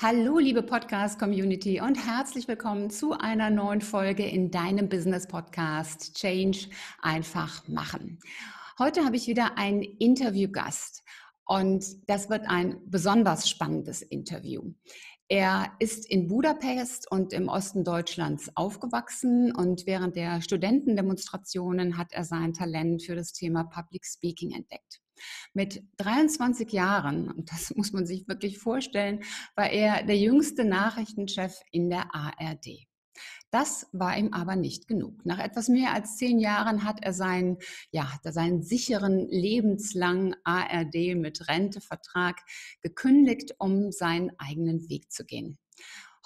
Hallo, liebe Podcast-Community und herzlich willkommen zu einer neuen Folge in deinem Business-Podcast Change einfach machen. Heute habe ich wieder einen Interviewgast und das wird ein besonders spannendes Interview. Er ist in Budapest und im Osten Deutschlands aufgewachsen und während der Studentendemonstrationen hat er sein Talent für das Thema Public Speaking entdeckt. Mit 23 Jahren, und das muss man sich wirklich vorstellen, war er der jüngste Nachrichtenchef in der ARD. Das war ihm aber nicht genug. Nach etwas mehr als zehn Jahren hat er seinen, ja, seinen sicheren lebenslangen ARD mit Rentevertrag gekündigt, um seinen eigenen Weg zu gehen.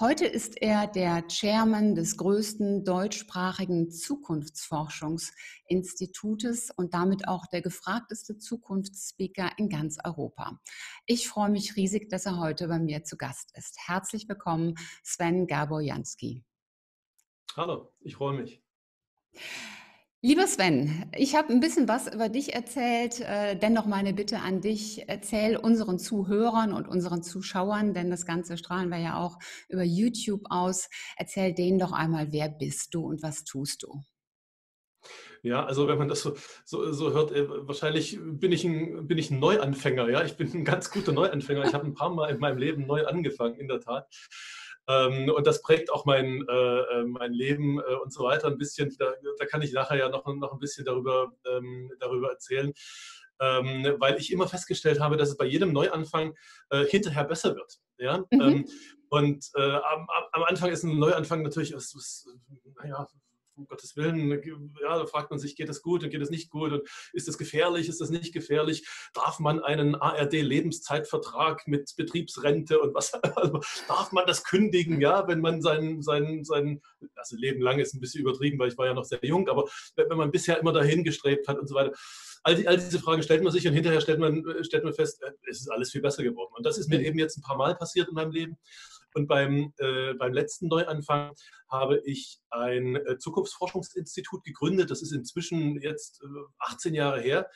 Heute ist er der Chairman des größten deutschsprachigen Zukunftsforschungsinstitutes und damit auch der gefragteste Zukunftsspeaker in ganz Europa. Ich freue mich riesig, dass er heute bei mir zu Gast ist. Herzlich willkommen, Sven Gabor-Jansky. Hallo, ich freue mich. Lieber Sven, ich habe ein bisschen was über dich erzählt. Äh, dennoch meine Bitte an dich, erzähl unseren Zuhörern und unseren Zuschauern, denn das Ganze strahlen wir ja auch über YouTube aus. Erzähl denen doch einmal, wer bist du und was tust du? Ja, also wenn man das so, so, so hört, äh, wahrscheinlich bin ich, ein, bin ich ein Neuanfänger. Ja, ich bin ein ganz guter Neuanfänger. Ich habe ein paar Mal in meinem Leben neu angefangen, in der Tat. Ähm, und das prägt auch mein, äh, äh, mein Leben äh, und so weiter ein bisschen. Da, da, kann ich nachher ja noch, noch ein bisschen darüber, ähm, darüber erzählen. Ähm, weil ich immer festgestellt habe, dass es bei jedem Neuanfang äh, hinterher besser wird. Ja? Mhm. Ähm, und äh, am, am, Anfang ist ein Neuanfang natürlich, was, was, naja, um Gottes Willen, ja, da fragt man sich, geht es gut und geht es nicht gut und ist es gefährlich, ist das nicht gefährlich? Darf man einen ARD-Lebenszeitvertrag mit Betriebsrente und was, also darf man das kündigen, ja, wenn man sein, sein, sein, also Leben lang ist ein bisschen übertrieben, weil ich war ja noch sehr jung, aber wenn man bisher immer dahin gestrebt hat und so weiter. All, die, all diese Fragen stellt man sich und hinterher stellt man, stellt man fest, äh, es ist alles viel besser geworden. Und das ist mir eben jetzt ein paar Mal passiert in meinem Leben. Und beim, äh, beim letzten Neuanfang habe ich ein äh, Zukunftsforschungsinstitut gegründet. Das ist inzwischen jetzt äh, 18 Jahre her.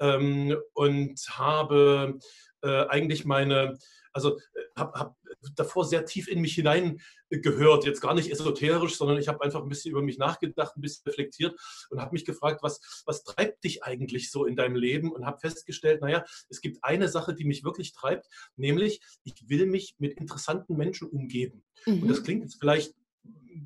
Ähm, und habe äh, eigentlich meine, also habe äh, hab davor sehr tief in mich hinein gehört, jetzt gar nicht esoterisch, sondern ich habe einfach ein bisschen über mich nachgedacht, ein bisschen reflektiert und habe mich gefragt, was, was treibt dich eigentlich so in deinem Leben und habe festgestellt, naja, es gibt eine Sache, die mich wirklich treibt, nämlich ich will mich mit interessanten Menschen umgeben. Mhm. Und das klingt jetzt vielleicht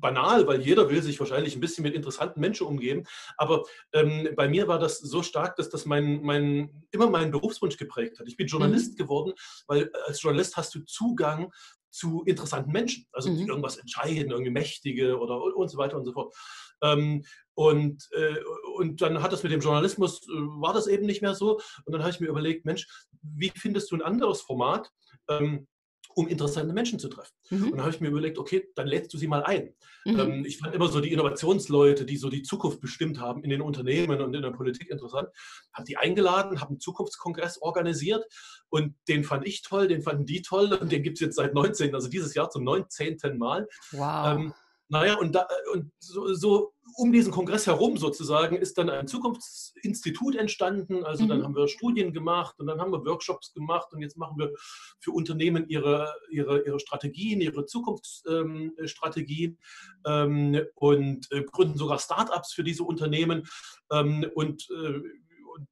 banal, weil jeder will sich wahrscheinlich ein bisschen mit interessanten Menschen umgeben. Aber ähm, bei mir war das so stark, dass das mein, mein, immer meinen Berufswunsch geprägt hat. Ich bin Journalist mhm. geworden, weil als Journalist hast du Zugang zu interessanten Menschen, also die mhm. irgendwas entscheiden, irgendwie Mächtige oder und so weiter und so fort. Ähm, und, äh, und dann hat das mit dem Journalismus, äh, war das eben nicht mehr so. Und dann habe ich mir überlegt, Mensch, wie findest du ein anderes Format? Ähm, um interessante Menschen zu treffen. Mhm. Und dann habe ich mir überlegt, okay, dann lädst du sie mal ein. Mhm. Ähm, ich fand immer so die Innovationsleute, die so die Zukunft bestimmt haben in den Unternehmen und in der Politik interessant, habe die eingeladen, habe einen Zukunftskongress organisiert und den fand ich toll, den fanden die toll und den gibt es jetzt seit 19, also dieses Jahr zum 19. Mal. Wow. Ähm, naja, und, da, und so, so, um diesen Kongress herum sozusagen ist dann ein Zukunftsinstitut entstanden. Also mhm. dann haben wir Studien gemacht und dann haben wir Workshops gemacht und jetzt machen wir für Unternehmen ihre, ihre, ihre Strategien, ihre Zukunftsstrategien ähm, ähm, und äh, gründen sogar Startups für diese Unternehmen. Ähm, und äh,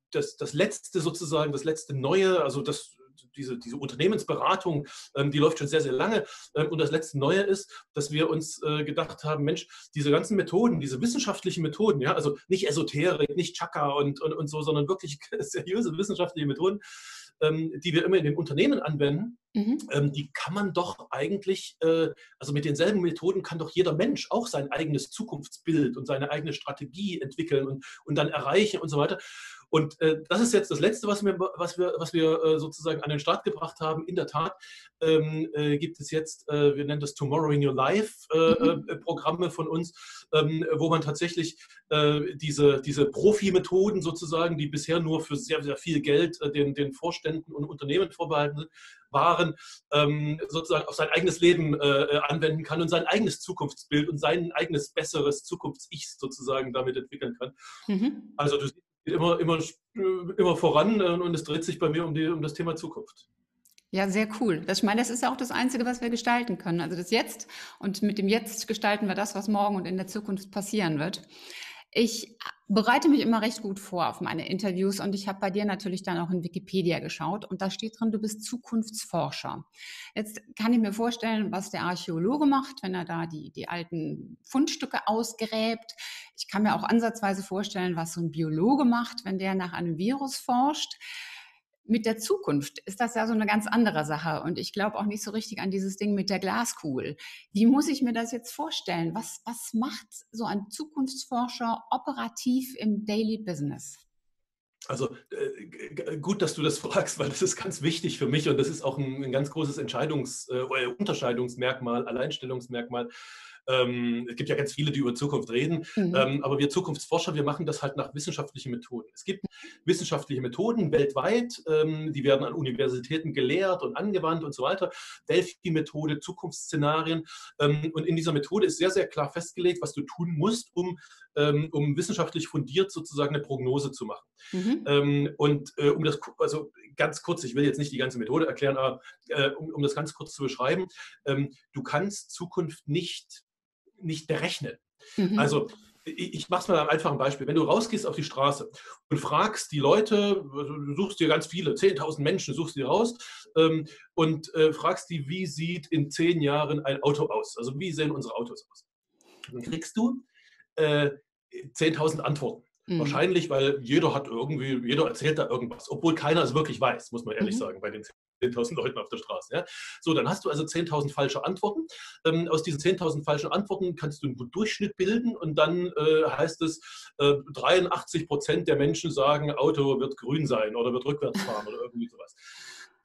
das, das letzte sozusagen, das letzte Neue, also das diese, diese Unternehmensberatung, ähm, die läuft schon sehr, sehr lange. Ähm, und das letzte Neue ist, dass wir uns äh, gedacht haben, Mensch, diese ganzen Methoden, diese wissenschaftlichen Methoden, ja, also nicht Esoterik, nicht Chaka und, und, und so, sondern wirklich seriöse wissenschaftliche Methoden, ähm, die wir immer in den Unternehmen anwenden, mhm. ähm, die kann man doch eigentlich, äh, also mit denselben Methoden kann doch jeder Mensch auch sein eigenes Zukunftsbild und seine eigene Strategie entwickeln und, und dann erreichen und so weiter. Und äh, das ist jetzt das Letzte, was wir, was wir, was wir äh, sozusagen an den Start gebracht haben. In der Tat ähm, äh, gibt es jetzt, äh, wir nennen das Tomorrow in Your Life äh, mhm. Äh, Programme von uns, ähm, wo man tatsächlich diese, diese Profi-Methoden sozusagen, die bisher nur für sehr, sehr viel Geld den, den Vorständen und Unternehmen vorbehalten waren, ähm, sozusagen auf sein eigenes Leben anwenden kann und sein eigenes Zukunftsbild und sein eigenes besseres Zukunfts-Ich sozusagen damit entwickeln kann. Mhm. Also du geht immer, immer, immer voran äh, und es dreht sich bei mir um, die, um das Thema Zukunft. Ja, sehr cool. Das, ich meine, das ist ja auch das Einzige, was wir gestalten können. Also das Jetzt und mit dem Jetzt gestalten wir das, was morgen und in der Zukunft passieren wird. Ich bereite mich immer recht gut vor auf meine Interviews und ich habe bei dir natürlich dann auch in Wikipedia geschaut und da steht drin, du bist Zukunftsforscher. Jetzt kann ich mir vorstellen, was der Archäologe macht, wenn er da die, die alten Fundstücke ausgräbt. Ich kann mir auch ansatzweise vorstellen, was so ein Biologe macht, wenn der nach einem Virus forscht mit der Zukunft ist das ja so eine ganz andere Sache. Und ich glaube auch nicht so richtig an dieses Ding mit der Glaskugel. Wie muss ich mir das jetzt vorstellen? Was, was macht so ein Zukunftsforscher operativ im Daily Business? Also äh, gut, dass du das fragst, weil das ist ganz wichtig für mich und das ist auch ein, ein ganz großes Entscheidungs- äh, Unterscheidungsmerkmal, Alleinstellungsmerkmal ähm, es gibt ja ganz viele, die über Zukunft reden, mhm. ähm, aber wir Zukunftsforscher, wir machen das halt nach wissenschaftlichen Methoden. Es gibt wissenschaftliche Methoden weltweit, ähm, die werden an Universitäten gelehrt und angewandt und so weiter. Delphi-Methode, Zukunftsszenarien. Ähm, und in dieser Methode ist sehr, sehr klar festgelegt, was du tun musst, um, ähm, um wissenschaftlich fundiert sozusagen eine Prognose zu machen. Mhm. Ähm, und äh, um das, also ganz kurz, ich will jetzt nicht die ganze Methode erklären, aber äh, um, um, das ganz kurz zu beschreiben, du kannst Zukunft nicht nicht berechnen. Mhm. Also ich, mache es mal am einfachen Beispiel. Wenn du rausgehst auf die Straße und fragst die Leute, also du suchst dir ganz viele, 10.000 Menschen, suchst die raus ähm, und äh, fragst die, wie sieht in zehn Jahren ein Auto aus? Also wie sehen unsere Autos aus? Dann kriegst du äh, 10.000 Antworten. Mhm. Wahrscheinlich, weil jeder hat irgendwie, jeder erzählt da irgendwas, obwohl keiner es wirklich weiß, muss man ehrlich mhm. sagen, bei den 10.000 Leuten auf der Straße. Ja? So, dann hast du also 10.000 falsche Antworten. Ähm, aus diesen 10.000 falschen Antworten kannst du einen Durchschnitt bilden und dann äh, heißt es, äh, 83 Prozent der Menschen sagen, Auto wird grün sein oder wird rückwärts fahren oder irgendwie sowas.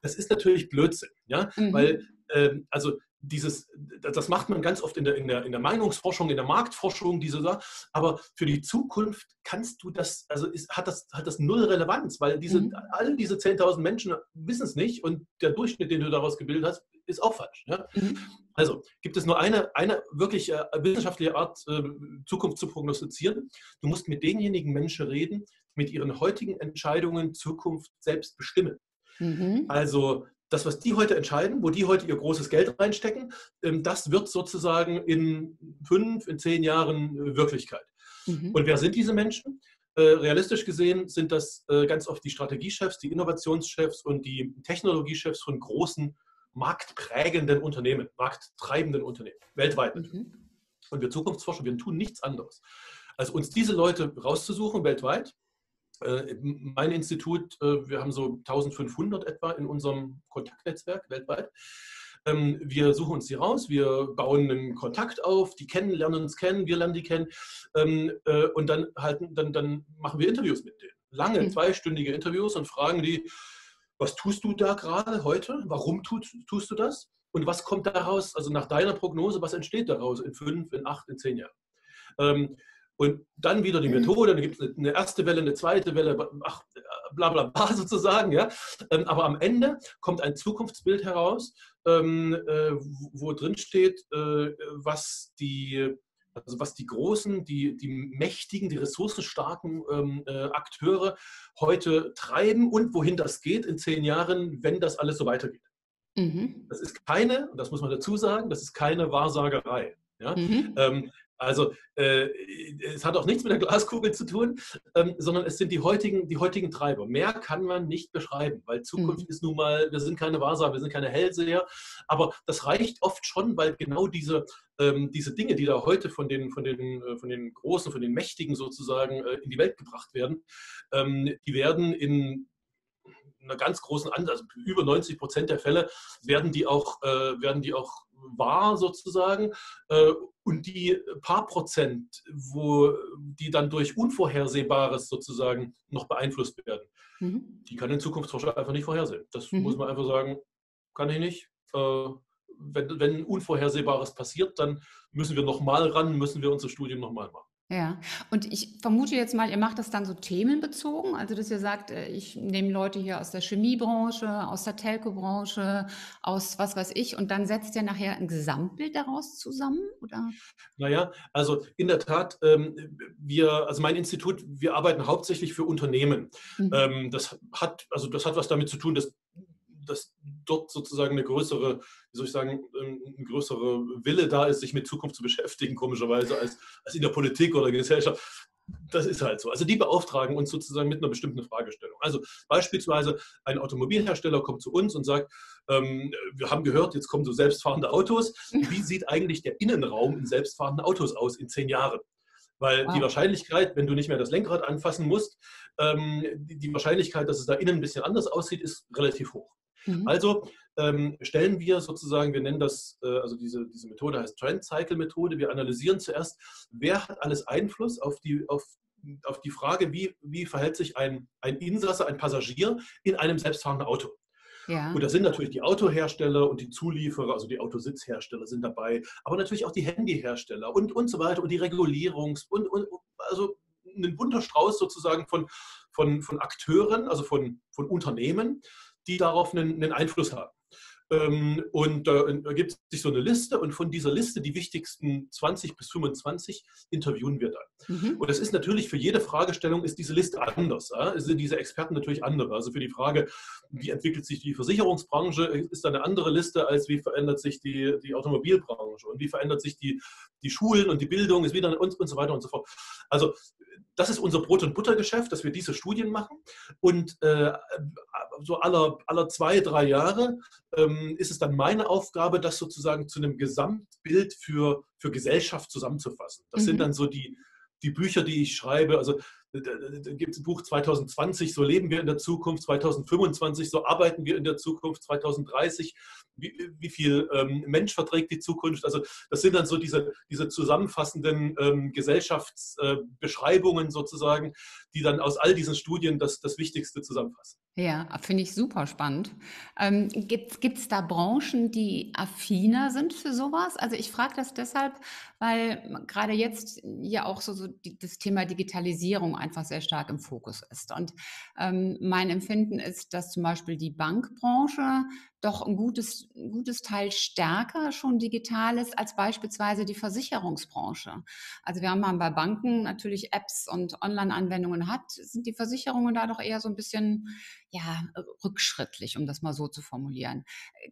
Das ist natürlich Blödsinn, ja, mhm. weil ähm, also dieses, das macht man ganz oft in der, in der, in der Meinungsforschung, in der Marktforschung, diese Sache. Aber für die Zukunft kannst du das, also ist, hat, das, hat das null Relevanz, weil diese, mhm. all diese 10.000 Menschen wissen es nicht und der Durchschnitt, den du daraus gebildet hast, ist auch falsch. Ja? Mhm. Also gibt es nur eine, eine wirklich äh, wissenschaftliche Art, äh, Zukunft zu prognostizieren. Du musst mit denjenigen Menschen reden, mit ihren heutigen Entscheidungen Zukunft selbst bestimmen. Mhm. Also das, was die heute entscheiden, wo die heute ihr großes Geld reinstecken, ähm, das wird sozusagen in fünf, in zehn Jahren äh, Wirklichkeit. Mhm. Und wer sind diese Menschen? Äh, realistisch gesehen sind das äh, ganz oft die Strategiechefs, die Innovationschefs und die Technologiechefs von großen marktprägenden Unternehmen, markttreibenden Unternehmen, weltweit. Mhm. Und wir Zukunftsforscher, wir tun nichts anderes, als uns diese Leute rauszusuchen weltweit mein Institut, äh, wir haben so 1500 etwa in unserem Kontaktnetzwerk weltweit. Ähm, wir suchen uns die raus, wir bauen einen Kontakt auf, die kennen, lernen uns kennen, wir lernen die kennen ähm, äh, und dann, halten, dann, dann machen wir Interviews mit denen. Lange, mhm. zweistündige Interviews und fragen die, was tust du da gerade heute? Warum tust, tust du das? Und was kommt daraus, also nach deiner Prognose, was entsteht daraus in fünf, in acht, in zehn Jahren? Und dann wieder die mhm. Methode, dann gibt es eine erste Welle, eine zweite Welle, ach, bla bla bla sozusagen. Ja? Ähm, aber am Ende kommt ein Zukunftsbild heraus, ähm, äh, wo drin steht, äh, was die also was die großen, die, die mächtigen, die ressourcenstarken ähm, äh, Akteure heute treiben und wohin das geht in zehn Jahren, wenn das alles so weitergeht. Mhm. Das ist keine, und das muss man dazu sagen, das ist keine Wahrsagerei. Ja? Mhm. Ähm, also äh, es hat auch nichts mit der Glaskugel zu tun, ähm, sondern es sind die heutigen, die heutigen Treiber. Mehr kann man nicht beschreiben, weil Zukunft mhm. ist nun mal, wir sind keine Wahrsager, wir sind keine Hellseher, aber das reicht oft schon, weil genau diese, ähm, diese Dinge, die da heute von den, von, den, äh, von den Großen, von den Mächtigen sozusagen äh, in die Welt gebracht werden, ähm, die werden in einer ganz großen Anzahl, also über 90 Prozent der Fälle, werden die auch, äh, werden die auch wahr sozusagen. Äh, und die paar Prozent, wo die dann durch Unvorhersehbares sozusagen noch beeinflusst werden, mhm. die kann ein Zukunftsforscher einfach nicht vorhersehen. Das mhm. muss man einfach sagen, kann ich nicht. Äh, wenn, wenn Unvorhersehbares passiert, dann müssen wir nochmal ran, müssen wir unser Studium nochmal machen. Ja, und ich vermute jetzt mal, ihr macht das dann so themenbezogen, also dass ihr sagt, äh, ich nehme Leute hier aus der Chemiebranche, aus der Telco-Branche, aus was weiß ich, und dann setzt ihr nachher ein Gesamtbild daraus zusammen, oder? Naja, also in der Tat, ähm, wir, also mein Institut, wir arbeiten hauptsächlich für Unternehmen. Mhm. Ähm, das hat, also das hat was damit zu tun, dass dass dort sozusagen eine größere, wie soll ich sagen, ähm, ein größere Wille da ist, sich mit Zukunft zu beschäftigen, komischerweise, als, als in der Politik oder Gesellschaft. Das ist halt so. Also die beauftragen uns sozusagen mit einer bestimmten Fragestellung. Also beispielsweise ein Automobilhersteller kommt zu uns und sagt, ähm, wir haben gehört, jetzt kommen so selbstfahrende Autos. Wie sieht eigentlich der Innenraum in selbstfahrenden Autos aus in zehn Jahren? Weil wow. die Wahrscheinlichkeit, wenn du nicht mehr das Lenkrad anfassen musst, ähm, die, Wahrscheinlichkeit, dass es da innen ein bisschen anders aussieht, ist relativ hoch. Mhm. Also ähm, stellen wir sozusagen, wir nennen das, äh, also diese, diese Methode heißt Trend Cycle Methode, wir analysieren zuerst, wer hat alles Einfluss auf die, auf, auf die Frage, wie, wie verhält sich ein, ein Insasse, ein Passagier in einem selbstfahrenden Auto. Ja. Und da sind natürlich die Autohersteller und die Zulieferer, also die Autositzhersteller sind dabei, aber natürlich auch die Handyhersteller und, und so weiter und die Regulierungs- und, und also ein bunter Strauß sozusagen von, von, von Akteuren, also von, von Unternehmen, die darauf einen, einen Einfluss haben. Ähm, und da ergibt sich so eine Liste und von dieser Liste die wichtigsten 20 bis 25 interviewen wir dann. Mhm. Und das ist natürlich für jede Fragestellung ist diese Liste anders. Ja? Sind diese Experten natürlich andere. Also für die Frage, wie entwickelt sich die Versicherungsbranche, ist da eine andere Liste als wie verändert sich die, die Automobilbranche und wie verändert sich die, die Schulen und die Bildung ist wieder und, und so weiter und so fort. Also das ist unser Brot- und Buttergeschäft, dass wir diese Studien machen. Und äh, so aller, aller zwei, drei Jahre ähm, ist es dann meine Aufgabe, das sozusagen zu einem Gesamtbild für, für Gesellschaft zusammenzufassen. Das mhm. sind dann so die, die Bücher, die ich schreibe. Also da gibt es ein Buch 2020, so leben wir in der Zukunft, 2025, so arbeiten wir in der Zukunft, 2030, wie, wie viel ähm, Mensch verträgt die Zukunft. Also das sind dann so diese, diese zusammenfassenden ähm, Gesellschaftsbeschreibungen äh, sozusagen, die dann aus all diesen Studien das, das Wichtigste zusammenfassen. Ja, finde ich super spannend. Ähm, Gibt es da Branchen, die affiner sind für sowas? Also ich frage das deshalb, weil gerade jetzt ja auch so, so die, das Thema Digitalisierung einfach sehr stark im Fokus ist. Und ähm, mein Empfinden ist, dass zum Beispiel die Bankbranche doch ein gutes, ein gutes Teil stärker schon digital ist als beispielsweise die Versicherungsbranche. Also wir haben bei Banken natürlich Apps und Online-Anwendungen hat, sind die Versicherungen da doch eher so ein bisschen ja, rückschrittlich, um das mal so zu formulieren.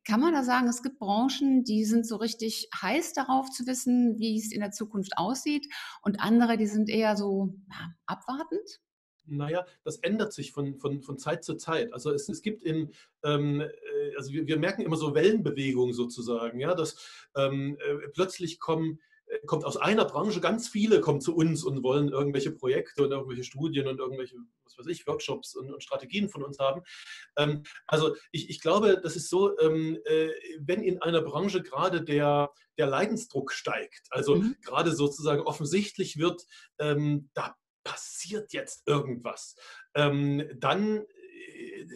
Kann man da sagen, es gibt Branchen, die sind so richtig heiß darauf zu wissen, wie es in der Zukunft aussieht und andere, die sind eher so ja, abwartend? Naja, das ändert sich von, von, von Zeit zu Zeit. Also es, es gibt in, ähm, äh, also wir, wir, merken immer so Wellenbewegungen sozusagen, ja, dass ähm, äh, plötzlich kommen, kommt aus einer Branche ganz viele kommen zu uns und wollen irgendwelche Projekte und irgendwelche Studien und irgendwelche, was weiß ich, Workshops und, und Strategien von uns haben. Ähm, also ich, ich glaube, das ist so, ähm, äh, wenn in einer Branche gerade der, der Leidensdruck steigt, also mhm. gerade sozusagen offensichtlich wird, ähm, da passiert jetzt irgendwas. Ähm, dann, äh,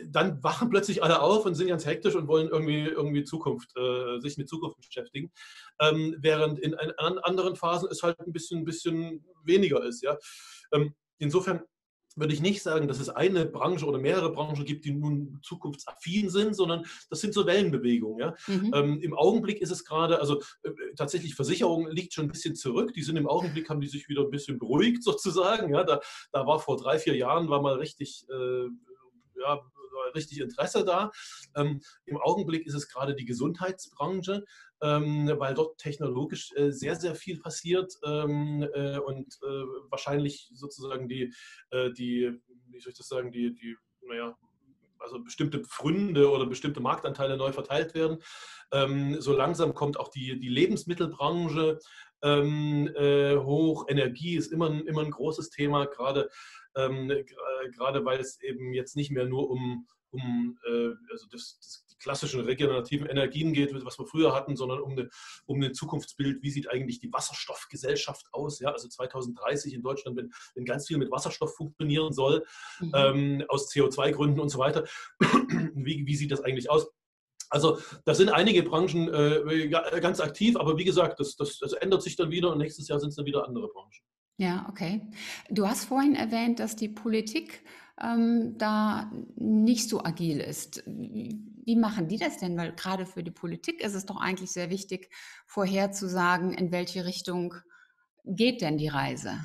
dann wachen plötzlich alle auf und sind ganz hektisch und wollen irgendwie, irgendwie Zukunft, äh, sich mit Zukunft beschäftigen. Ähm, während in, in, anderen Phasen es halt ein bisschen, ein bisschen weniger ist. Ja? Ähm, insofern würde ich nicht sagen, dass es eine Branche oder mehrere Branchen gibt, die nun zukunftsaffin sind, sondern das sind so Wellenbewegungen. Ja? Mhm. Ähm, Im Augenblick ist es gerade, also äh, tatsächlich Versicherung liegt schon ein bisschen zurück. Die sind im Augenblick, haben die sich wieder ein bisschen beruhigt sozusagen. Ja? Da, da war vor drei, vier Jahren, war mal richtig, äh, ja, richtig Interesse da. Ähm, Im Augenblick ist es gerade die Gesundheitsbranche, ähm, weil dort technologisch äh, sehr, sehr viel passiert ähm, äh, und äh, wahrscheinlich sozusagen die, äh, die, wie soll ich das sagen, die, die, naja, also bestimmte Pfründe oder bestimmte Marktanteile neu verteilt werden. Ähm, so langsam kommt auch die, die Lebensmittelbranche ähm, äh, hoch. Energie ist immer, immer ein großes Thema, gerade ähm, gerade weil es eben jetzt nicht mehr nur um, um äh, also das, das, die klassischen regenerativen Energien geht, was wir früher hatten, sondern um, eine, um ein Zukunftsbild, wie sieht eigentlich die Wasserstoffgesellschaft aus, ja, also 2030 in Deutschland, wenn, wenn ganz viel mit Wasserstoff funktionieren soll, mhm. ähm, aus CO2-Gründen und so weiter, wie, wie sieht das eigentlich aus? Also da sind einige Branchen äh, ganz aktiv, aber wie gesagt, das, das, das ändert sich dann wieder und nächstes Jahr sind es dann wieder andere Branchen. Ja, okay. Du hast vorhin erwähnt, dass die Politik ähm, da nicht so agil ist. Wie machen die das denn? Weil gerade für die Politik ist es doch eigentlich sehr wichtig, vorherzusagen, in welche Richtung geht denn die Reise.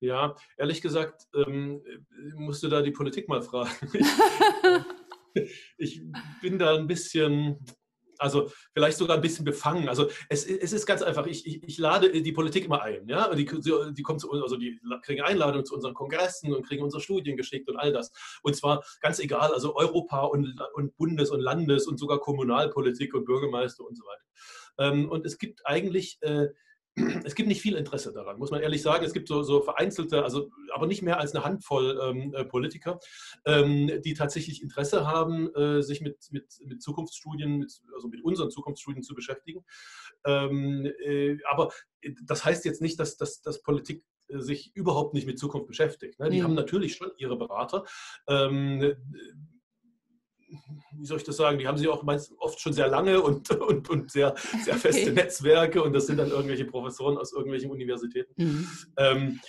Ja, ehrlich gesagt, ähm, musst du da die Politik mal fragen. ich bin da ein bisschen, also vielleicht sogar ein bisschen befangen. Also es, es ist ganz einfach, ich, ich, ich, lade die Politik immer ein. Ja? Die, die, kommt zu, also die kriegen Einladungen zu unseren Kongressen und kriegen unsere Studien geschickt und all das. Und zwar ganz egal, also Europa und, und Bundes- und Landes- und sogar Kommunalpolitik und Bürgermeister und so weiter. Ähm, und es gibt eigentlich... Äh, es gibt nicht viel Interesse daran, muss man ehrlich sagen. Es gibt so, so vereinzelte, also aber nicht mehr als eine Handvoll ähm, äh, Politiker, ähm, die tatsächlich Interesse haben, äh, sich mit, mit, mit Zukunftsstudien, mit, also mit unseren Zukunftsstudien zu beschäftigen. Ähm, äh, aber das heißt jetzt nicht, dass, dass, dass Politik äh, sich überhaupt nicht mit Zukunft beschäftigt. Ne? Die mhm. haben natürlich schon ihre Berater ähm, wie soll ich das sagen, die haben sie auch meist, oft schon sehr lange und, und, und sehr, sehr feste okay. Netzwerke und das sind dann irgendwelche Professoren aus irgendwelchen Universitäten. Mhm. Ähm,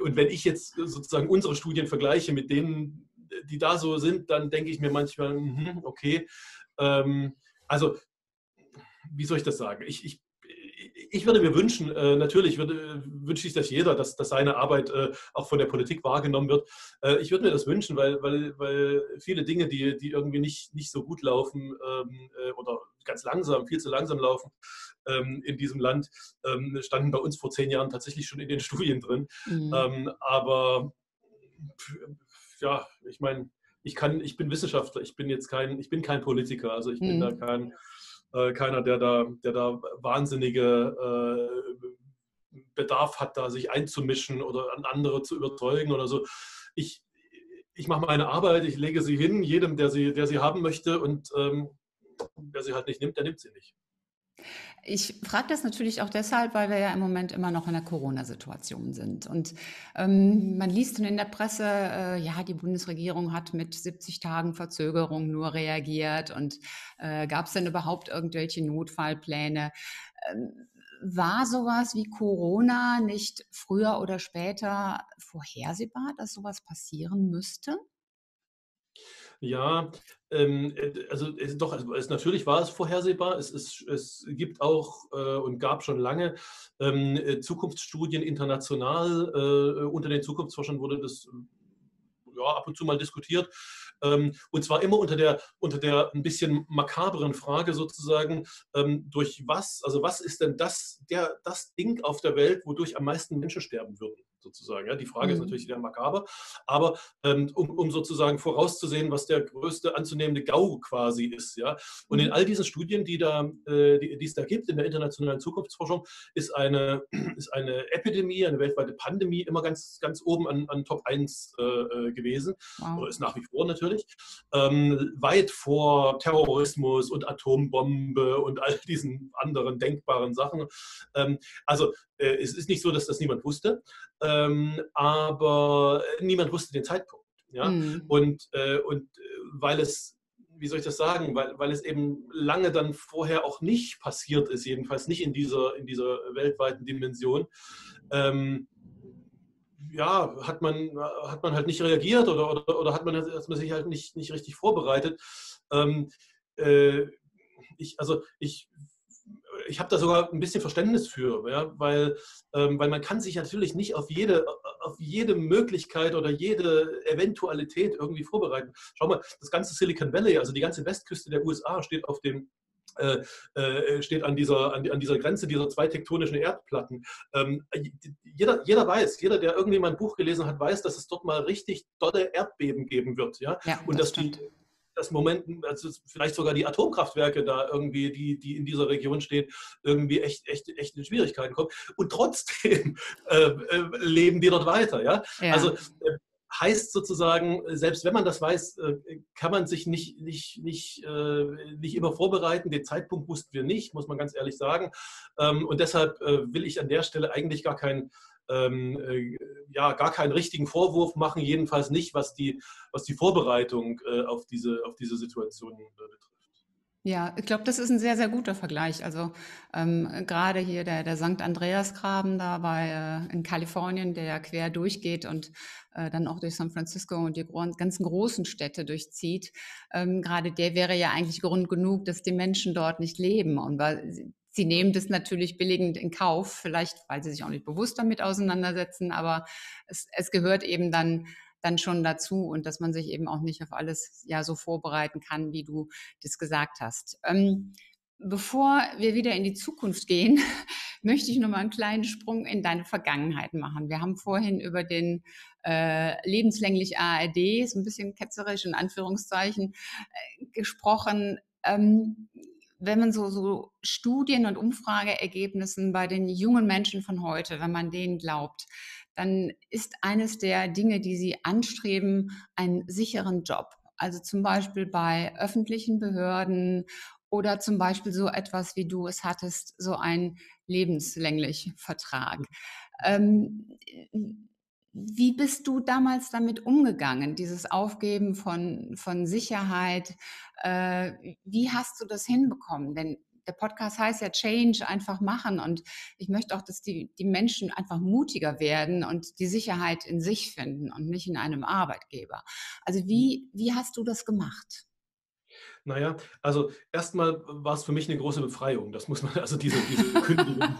und wenn ich jetzt sozusagen unsere Studien vergleiche mit denen, die da so sind, dann denke ich mir manchmal, mh, okay, ähm, also wie soll ich das sagen? Ich, ich ich würde mir wünschen, äh, natürlich würde, wünsche ich das jeder, dass, dass seine Arbeit äh, auch von der Politik wahrgenommen wird. Äh, ich würde mir das wünschen, weil, weil, weil viele Dinge, die, die irgendwie nicht, nicht so gut laufen ähm, äh, oder ganz langsam, viel zu langsam laufen ähm, in diesem Land, ähm, standen bei uns vor zehn Jahren tatsächlich schon in den Studien drin. Mhm. Aber ja, ich meine, ich kann, ich bin Wissenschaftler, ich bin jetzt kein, ich bin kein Politiker, also ich bin mhm. da kein äh, keiner, der da, der da wahnsinnige äh, Bedarf hat, da sich einzumischen oder an andere zu überzeugen oder so. Ich, ich mache meine Arbeit, ich lege sie hin, jedem, der sie, der sie haben möchte und ähm, wer sie halt nicht nimmt, der nimmt sie nicht. Ich frage das natürlich auch deshalb, weil wir ja im Moment immer noch in der Corona-Situation sind. Und ähm, man liest in der Presse, äh, ja, die Bundesregierung hat mit 70 Tagen Verzögerung nur reagiert und äh, gab es denn überhaupt irgendwelche Notfallpläne? Ähm, war sowas wie Corona nicht früher oder später vorhersehbar, dass sowas passieren müsste? Ja, ähm, äh, also es, doch, es, natürlich war es vorhersehbar. Es, es, es gibt auch äh, und gab schon lange ähm, äh, Zukunftsstudien international. Äh, unter den Zukunftsforschern wurde das ja, ab und zu mal diskutiert. Ähm, und zwar immer unter der, unter der ein bisschen makaberen Frage sozusagen, ähm, durch was, also was ist denn das, der, das Ding auf der Welt, wodurch am meisten Menschen sterben würden? Sozusagen. Ja, die Frage mhm. ist natürlich sehr makaber, aber ähm, um, um, sozusagen vorauszusehen, was der größte anzunehmende GAU quasi ist. Ja? Und in mhm. all diesen Studien, die, da, äh, die, die es da gibt in der internationalen Zukunftsforschung, ist eine, ist eine Epidemie, eine weltweite Pandemie immer ganz, ganz oben an, an Top 1 äh, äh, gewesen. Wow. Oder ist nach wie vor natürlich. Ähm, weit vor Terrorismus und Atombombe und all diesen anderen denkbaren Sachen. Ähm, also es ist nicht so, dass das niemand wusste ähm, aber niemand wusste den Zeitpunkt. Ja? Mhm. Und, äh, und äh, weil es, wie soll ich das sagen, weil, weil es eben lange dann vorher auch nicht passiert ist, jedenfalls nicht in dieser, in dieser weltweiten Dimension, ähm, ja, hat man, hat man halt nicht reagiert oder, oder, oder hat, man, hat man sich halt nicht, nicht richtig vorbereitet. Ähm, äh, ich, also ich ich habe da sogar ein bisschen Verständnis für, ja, weil, ähm, weil man kann sich natürlich nicht auf jede, auf jede Möglichkeit oder jede Eventualität irgendwie vorbereiten. Schau mal, das ganze Silicon Valley, also die ganze Westküste der USA steht auf dem äh, äh, steht an dieser, an, an, dieser Grenze dieser zwei tektonischen Erdplatten. Ähm, jeder, jeder weiß, jeder, der irgendwie mal ein Buch gelesen hat, weiß, dass es dort mal richtig dolle Erdbeben geben wird. Ja? ja und das dass stimmt. die das Moment, also vielleicht sogar die Atomkraftwerke da irgendwie, die, die in dieser Region stehen, irgendwie echt, echt, echt in Schwierigkeiten kommen. Und trotzdem äh, äh, leben die dort weiter. Ja? ja. Also äh, heißt sozusagen, selbst wenn man das weiß, äh, kann man sich nicht, nicht, nicht, äh, nicht immer vorbereiten. Den Zeitpunkt wussten wir nicht, muss man ganz ehrlich sagen. Ähm, und deshalb äh, will ich an der Stelle eigentlich gar keinen ähm, äh, ja, gar keinen richtigen Vorwurf machen, jedenfalls nicht, was die, was die Vorbereitung äh, auf, diese, auf diese Situation äh, betrifft. Ja, ich glaube, das ist ein sehr, sehr guter Vergleich. Also ähm, gerade hier der, der St. Andreas-Graben da bei, äh, in Kalifornien, der ja quer durchgeht und äh, dann auch durch San Francisco und die ganzen großen Städte durchzieht. Ähm, gerade der wäre ja eigentlich Grund genug, dass die Menschen dort nicht leben. Und weil Sie nehmen das natürlich billigend in Kauf, vielleicht weil sie sich auch nicht bewusst damit auseinandersetzen, aber es, es gehört eben dann dann schon dazu und dass man sich eben auch nicht auf alles ja so vorbereiten kann, wie du das gesagt hast. Ähm, bevor wir wieder in die Zukunft gehen, möchte ich noch mal einen kleinen Sprung in deine Vergangenheit machen. Wir haben vorhin über den äh, lebenslänglich ARD, so ein bisschen ketzerisch in Anführungszeichen, äh, gesprochen. Ähm, wenn man so, so Studien und Umfrageergebnissen bei den jungen Menschen von heute, wenn man denen glaubt, dann ist eines der Dinge, die sie anstreben, einen sicheren Job. Also zum Beispiel bei öffentlichen Behörden oder zum Beispiel so etwas, wie du es hattest, so ein lebenslänglich Vertrag. Ähm, wie bist du damals damit umgegangen, dieses Aufgeben von, von Sicherheit? Äh, wie hast du das hinbekommen? Denn der Podcast heißt ja Change, einfach machen. Und ich möchte auch, dass die, die Menschen einfach mutiger werden und die Sicherheit in sich finden und nicht in einem Arbeitgeber. Also wie, wie hast du das gemacht? Naja, also erstmal war es für mich eine große Befreiung. Das muss man, also diese, diese Kündigung,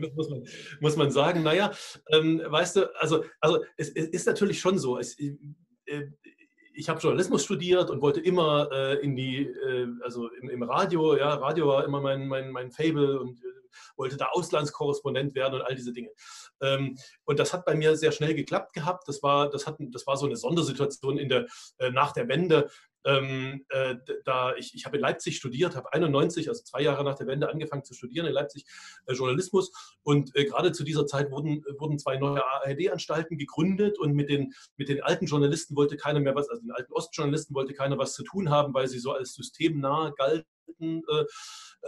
das muss man, muss man sagen. Naja, ähm, weißt du, also, also es, es, ist natürlich schon so. Es, äh, ich habe Journalismus studiert und wollte immer äh, in die, äh, also im, im, Radio, ja, Radio war immer mein, mein, mein Fable und äh, wollte da Auslandskorrespondent werden und all diese Dinge. Ähm, und das hat bei mir sehr schnell geklappt gehabt. Das war, das hat, das war so eine Sondersituation in der, äh, nach der Wende. Ähm, äh, da ich, ich habe in Leipzig studiert, habe 91, also zwei Jahre nach der Wende, angefangen zu studieren in Leipzig äh, Journalismus. Und äh, gerade zu dieser Zeit wurden, wurden zwei neue ARD-Anstalten gegründet und mit den, mit den alten Journalisten wollte keiner mehr was, also den alten Ostjournalisten wollte keiner was zu tun haben, weil sie so als systemnah galten. Äh,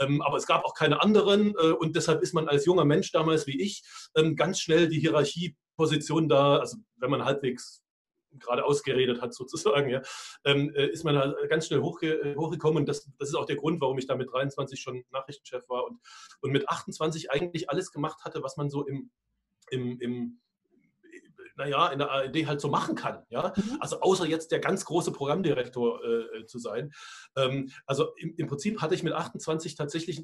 ähm, aber es gab auch keine anderen äh, und deshalb ist man als junger Mensch damals wie ich ähm, ganz schnell die Hierarchieposition da, also wenn man halbwegs gerade ausgeredet hat sozusagen, ja, ähm, äh, ist man da ganz schnell hochge hochgekommen und das, das ist auch der Grund, warum ich da mit 23 schon Nachrichtenchef war und, und mit 28 eigentlich alles gemacht hatte, was man so im, im, im naja, in der ARD halt so machen kann. Ja? Mhm. Also außer jetzt der ganz große Programmdirektor äh, äh, zu sein. Ähm, also im, im, Prinzip hatte ich mit 28 tatsächlich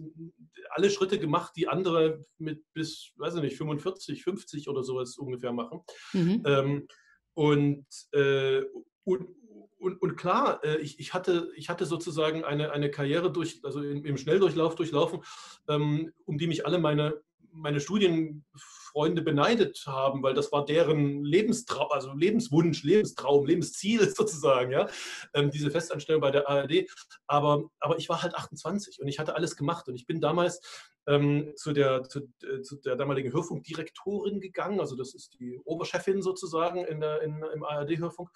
alle Schritte gemacht, die andere mit bis, weiß ich nicht, 45, 50 oder sowas ungefähr machen. Mhm. Ähm, und, äh, und, und, und, klar, äh, ich, ich, hatte, ich hatte sozusagen eine, eine Karriere durch, also im, Schnelldurchlauf durchlaufen, ähm, um die mich alle meine, meine Studienfreunde beneidet haben, weil das war deren Lebenstraum, also Lebenswunsch, Lebenstraum, Lebensziel sozusagen, ja, ähm, diese Festanstellung bei der ARD. Aber, aber ich war halt 28 und ich hatte alles gemacht und ich bin damals ähm, zu, der, zu, äh, zu, der damaligen Hörfunkdirektorin gegangen. Also das ist die Oberchefin sozusagen in der, in, im ARD-Hörfunk.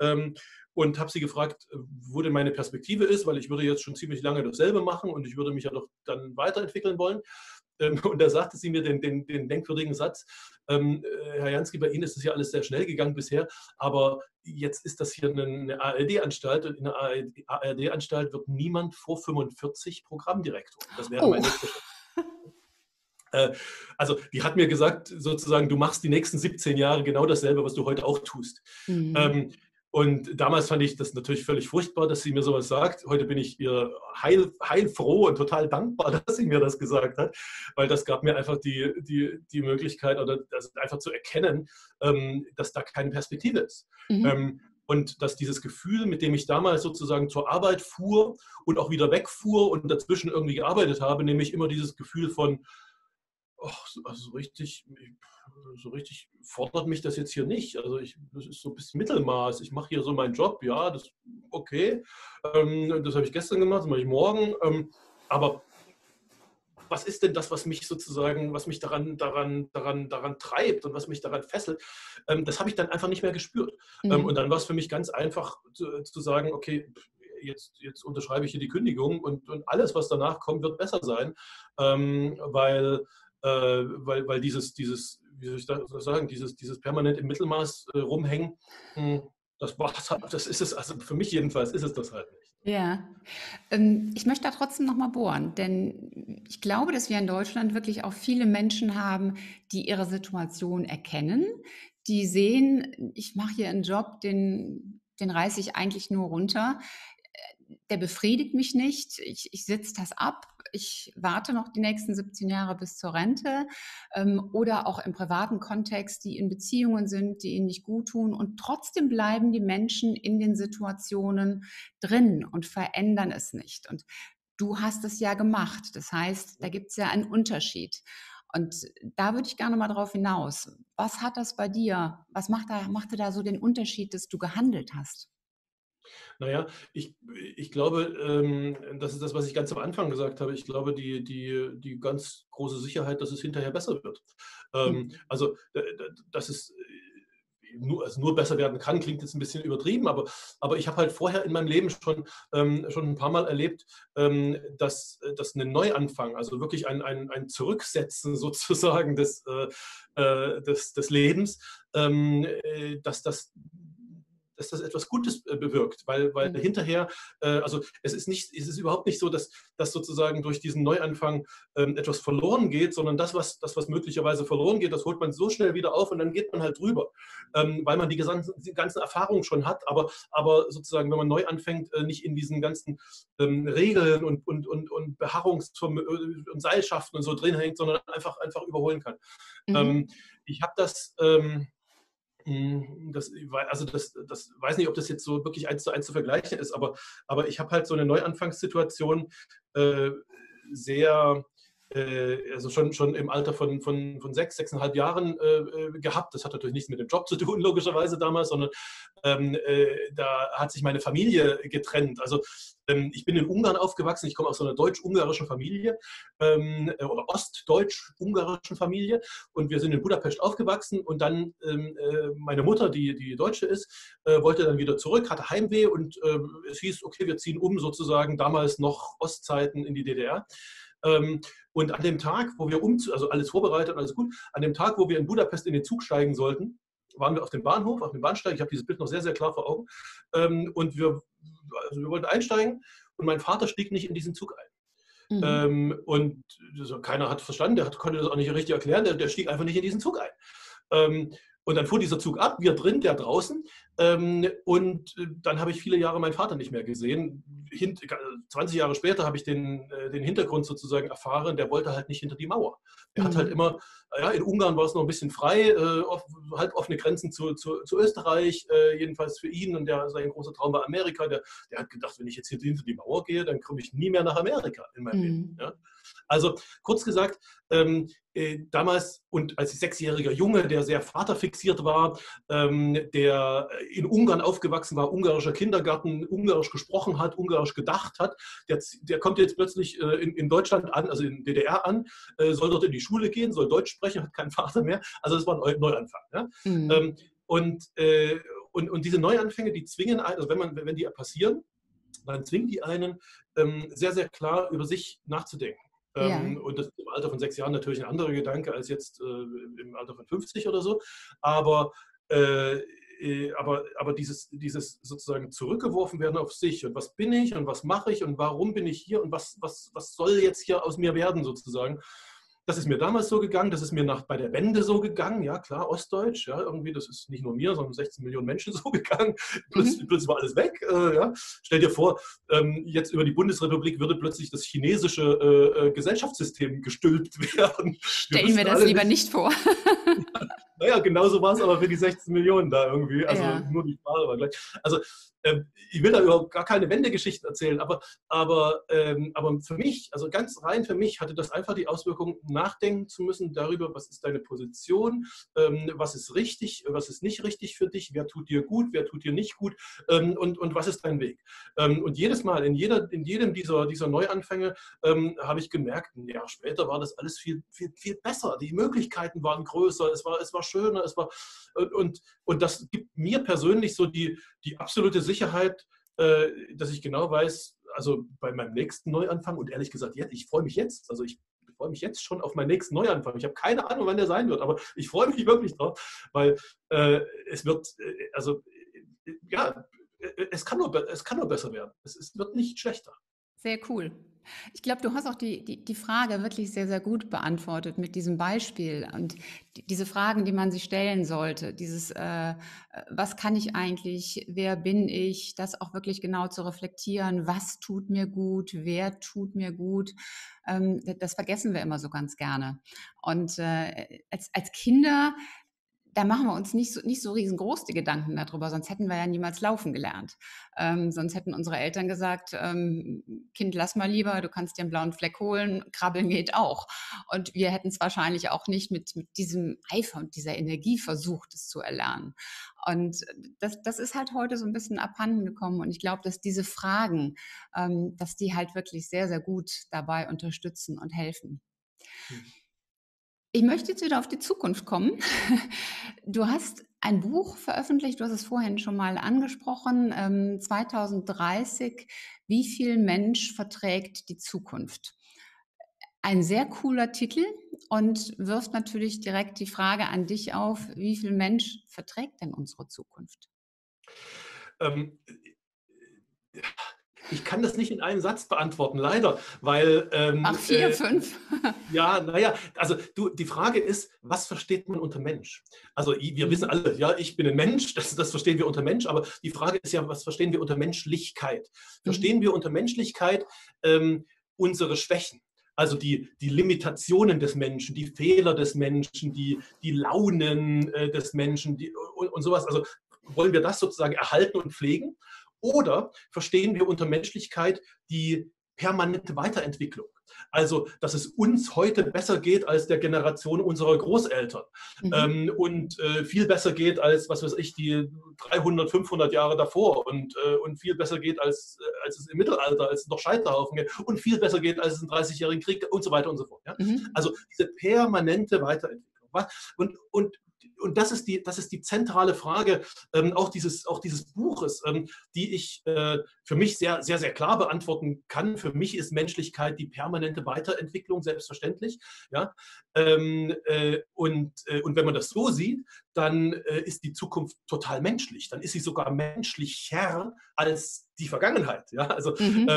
Ähm, und habe sie gefragt, wo denn meine Perspektive ist, weil ich würde jetzt schon ziemlich lange dasselbe machen und ich würde mich ja doch dann weiterentwickeln wollen. Ähm, und da sagte sie mir den, den, den denkwürdigen Satz, ähm, äh, Herr Jansky, bei Ihnen ist es ja alles sehr schnell gegangen bisher, aber jetzt ist das hier eine ARD-Anstalt und in der ARD-Anstalt wird niemand vor 45 Programmdirektor. Das wäre oh. mein nächster Schritt. Äh, also die hat mir gesagt, sozusagen, du machst die nächsten 17 Jahre genau dasselbe, was du heute auch tust. Mhm. Ähm, und damals fand ich das natürlich völlig furchtbar, dass sie mir sowas sagt. Heute bin ich ihr heil, heilfroh und total dankbar, dass sie mir das gesagt hat, weil das gab mir einfach die, die, die Möglichkeit oder also einfach zu erkennen, ähm, dass da keine Perspektive ist. Mhm. Ähm, und dass dieses Gefühl, mit dem ich damals sozusagen zur Arbeit fuhr und auch wieder wegfuhr und dazwischen irgendwie gearbeitet habe, nämlich immer dieses Gefühl von, oh, also so richtig, so richtig fordert mich das jetzt hier nicht. Also ich, das ist so ein bisschen Mittelmaß. Ich mache hier so meinen Job, ja, das okay. Ähm, das habe ich gestern gemacht, das mache ich morgen. Ähm, aber was ist denn das, was mich sozusagen, was mich daran, daran, daran, daran treibt und was mich daran fesselt? Ähm, das habe ich dann einfach nicht mehr gespürt. Ähm, mhm. und dann war es für mich ganz einfach zu, zu sagen, okay, jetzt, jetzt unterschreibe ich hier die Kündigung und, und alles, was danach kommt, wird besser sein, ähm, weil weil, weil dieses, dieses, wie soll ich das sagen, dieses, dieses permanent im Mittelmaß äh, rumhängen, hm, das, das ist es, also für mich jedenfalls ist es das halt nicht. Ja, ähm, ich möchte da trotzdem nochmal bohren, denn ich glaube, dass wir in Deutschland wirklich auch viele Menschen haben, die ihre Situation erkennen, die sehen, ich mache hier einen Job, den, den reiße ich eigentlich nur runter der befriedigt mich nicht. Ich, ich sitze das ab. Ich warte noch die nächsten 17 Jahre bis zur Rente. Ähm, oder auch im privaten Kontext, die in Beziehungen sind, die ihnen nicht gut tun. Und trotzdem bleiben die Menschen in den Situationen drin und verändern es nicht. Und du hast es ja gemacht. Das heißt, da gibt es ja einen Unterschied. Und da würde ich gerne mal drauf hinaus. Was hat das bei dir? Was macht da, machte da so den Unterschied, dass du gehandelt hast? Naja, ich, ich glaube, ähm, das ist das, was ich ganz am Anfang gesagt habe. Ich glaube, die, die, die ganz große Sicherheit, dass es hinterher besser wird. Mhm. Also, das ist nur, also nur besser werden kann, klingt jetzt ein bisschen übertrieben, aber, aber ich habe halt vorher in meinem Leben schon, ähm, schon ein paar Mal erlebt, ähm, dass, dass ein Neuanfang, also wirklich ein, ein, ein Zurücksetzen sozusagen des, äh, äh des, des Lebens, ähm, äh, dass das dass das etwas Gutes äh, bewirkt, weil, weil mhm. hinterher, äh, also es ist nicht, es ist überhaupt nicht so, dass, dass sozusagen durch diesen Neuanfang ähm, etwas verloren geht, sondern das was, das, was möglicherweise verloren geht, das holt man so schnell wieder auf und dann geht man halt drüber, ähm, weil man die ganzen, die ganzen Erfahrungen schon hat, aber, aber sozusagen, wenn man neu anfängt, äh, nicht in diesen ganzen ähm, Regeln und, und, und, und Beharrungs- und Seilschaften und so drin hängt, sondern einfach, einfach überholen kann. Mhm. Ich habe das das, also das, das weiß nicht, ob das jetzt so wirklich eins zu eins zu vergleichen ist, aber, aber ich habe halt so eine Neuanfangssituation äh, sehr, äh, also schon, schon im Alter von, von, von sechs, sechseinhalb Jahren äh, äh, gehabt. Das hat natürlich nichts mit dem Job zu tun, logischerweise damals, sondern ähm, äh, da hat sich meine Familie getrennt. Also ich bin in Ungarn aufgewachsen, ich komme aus einer deutsch-ungarischen Familie ähm, äh, oder ostdeutsch-ungarischen Familie. Und wir sind in Budapest aufgewachsen. Und dann ähm, äh, meine Mutter, die, die Deutsche ist, wollte dann wieder zurück, hatte Heimweh. Und es hieß, okay, wir ziehen um sozusagen damals noch Ostzeiten in die DDR. Ähm, und an dem Tag, wo wir um, also alles vorbereitet, alles gut, an dem Tag, wo wir in Budapest in den Zug steigen sollten, waren wir auf dem Bahnhof, auf dem Bahnsteig. Ich habe dieses Bild noch sehr, sehr klar vor Augen. Ähm, und wir, also wir wollten einsteigen und mein Vater stieg nicht in diesen Zug ein. Mhm. Ähm, und also keiner hat verstanden, der hat, konnte das auch nicht richtig erklären, der, der stieg einfach nicht in diesen Zug ein. Ähm, und dann fuhr dieser Zug ab, wir drin, der draußen. Ähm, und äh, dann habe ich viele Jahre meinen Vater nicht mehr gesehen. 20 Jahre später habe ich den, äh, den Hintergrund sozusagen erfahren, der wollte halt nicht hinter die Mauer. Er mhm. hat halt immer, ja, in Ungarn war es noch ein bisschen frei, äh, halb offene Grenzen zu, zu, zu Österreich, jedenfalls für ihn. Und der, sein großer Traum war Amerika. Der, der hat gedacht, wenn ich jetzt hier hinter die Mauer gehe, dann komme ich nie mehr nach Amerika in meinem mhm. Leben. Ja? Also kurz gesagt, ähm, äh, damals und als sechsjähriger Junge, der sehr vaterfixiert war, ähm, der in Ungarn aufgewachsen war, ungarischer Kindergarten, ungarisch gesprochen hat, ungarisch gedacht hat, der, der kommt jetzt plötzlich äh, in, in, Deutschland an, also in DDR an, äh, soll dort in die Schule gehen, soll Deutsch sprechen, hat keinen Vater mehr. Also das war ein Neuanfang. Ja? Mhm. Ähm, und, äh, und, und diese Neuanfänge, die zwingen, also wenn, man, wenn die passieren, dann zwingen die einen, ähm, sehr, sehr klar über sich nachzudenken. Ähm, ja. Und das ist im Alter von sechs Jahren natürlich ein anderer Gedanke als jetzt äh, im Alter von 50 oder so. Aber, äh, äh, aber, aber dieses, dieses sozusagen zurückgeworfen werden auf sich und was bin ich und was mache ich und warum bin ich hier und was, was, was soll jetzt hier aus mir werden sozusagen. Das ist mir damals so gegangen, das ist mir nach, bei der Wende so gegangen, ja klar, Ostdeutsch, ja, irgendwie, das ist nicht nur mir, sondern 16 Millionen Menschen so gegangen. Plötzlich, mhm. plötzlich war alles weg. Äh, ja. Stell dir vor, ähm, jetzt über die Bundesrepublik würde plötzlich das chinesische äh, äh Gesellschaftssystem gestülpt werden. Stellen wir, das lieber nicht vor. naja, genauso war es aber für die 16 Millionen da irgendwie. Also ja. nur die Sprache war gleich. Also ich will da überhaupt gar keine Wendegeschichten erzählen, aber, aber, ähm, aber für mich, also ganz rein für mich, hatte das einfach die Auswirkung, nachdenken zu müssen darüber, was ist deine Position, ähm, was ist richtig, was ist nicht richtig für dich, wer tut dir gut, wer tut dir nicht gut ähm, und, und was ist dein Weg. Ähm, und jedes Mal, in, jeder, in jedem dieser, dieser Neuanfänge, ähm, habe ich gemerkt, ein Jahr später war das alles viel, viel, viel besser. Die Möglichkeiten waren größer, es war, es war schöner, es war, und, und das gibt mir persönlich so die, die absolute Sicherheit, äh, dass ich genau weiß, also bei meinem nächsten Neuanfang und ehrlich gesagt, jetzt, ich freue mich jetzt, also ich freue mich jetzt schon auf meinen nächsten Neuanfang. Ich habe keine Ahnung, wann der sein wird, aber ich freue mich wirklich drauf, weil äh, es wird, äh, also äh, ja, es kann, nur, es kann nur besser werden. Es, es wird nicht schlechter. Sehr cool. Ich glaube, du hast auch die, die, die Frage wirklich sehr, sehr gut beantwortet mit diesem Beispiel und die, diese Fragen, die man sich stellen sollte. Dieses, äh, was kann ich eigentlich, wer bin ich, das auch wirklich genau zu reflektieren, was tut mir gut, wer tut mir gut, ähm, das vergessen wir immer so ganz gerne. Und äh, als, als Kinder da machen wir uns nicht so, nicht so riesengroß die Gedanken darüber, sonst hätten wir ja niemals laufen gelernt. Ähm, sonst hätten unsere Eltern gesagt, ähm, Kind, lass mal lieber, du kannst dir einen blauen Fleck holen, krabbeln geht auch. Und wir hätten es wahrscheinlich auch nicht mit, mit diesem Eifer und dieser Energie versucht, es zu erlernen. Und das, das ist halt heute so ein bisschen abhanden gekommen. Und ich glaube, dass diese Fragen, ähm, dass die halt wirklich sehr, sehr gut dabei unterstützen und helfen. Mhm. Ich möchte jetzt wieder auf die Zukunft kommen. Du hast ein Buch veröffentlicht, du hast es vorhin schon mal angesprochen, 2030, ähm, wie viel Mensch verträgt die Zukunft? Ein sehr cooler Titel und wirft natürlich direkt die Frage an dich auf, wie viel Mensch verträgt denn unsere Zukunft? Ähm, ich kann das nicht in einem Satz beantworten, leider, weil. Ähm, Ach, vier, äh, fünf. ja, naja, also du, die Frage ist, was versteht man unter Mensch? Also wir mhm. wissen alle, ja, ich bin ein Mensch, das, das verstehen wir unter Mensch, aber die Frage ist ja, was verstehen wir unter Menschlichkeit? Verstehen mhm. wir unter Menschlichkeit ähm, unsere Schwächen? Also die, die Limitationen des Menschen, die Fehler des Menschen, die, die Launen äh, des Menschen die, und, und sowas. Also wollen wir das sozusagen erhalten und pflegen? Oder verstehen wir unter Menschlichkeit die permanente Weiterentwicklung? Also, dass es uns heute besser geht als der Generation unserer Großeltern mhm. ähm, und äh, viel besser geht als, was weiß ich, die 300, 500 Jahre davor und, äh, und viel besser geht als, äh, als es im Mittelalter, als es noch Scheiterhaufen geht und viel besser geht als es im 30-jährigen Krieg und so weiter und so fort. Ja? Mhm. Also diese permanente Weiterentwicklung. Und, und und das ist die, das ist die zentrale Frage ähm, auch, dieses, auch dieses Buches, ähm, die ich äh, für mich sehr, sehr, sehr klar beantworten kann. Für mich ist Menschlichkeit die permanente Weiterentwicklung, selbstverständlich. Ja? Ähm, äh, und, äh, und wenn man das so sieht, dann äh, ist die Zukunft total menschlich. Dann ist sie sogar menschlicher als die Vergangenheit. Ja? Also mhm.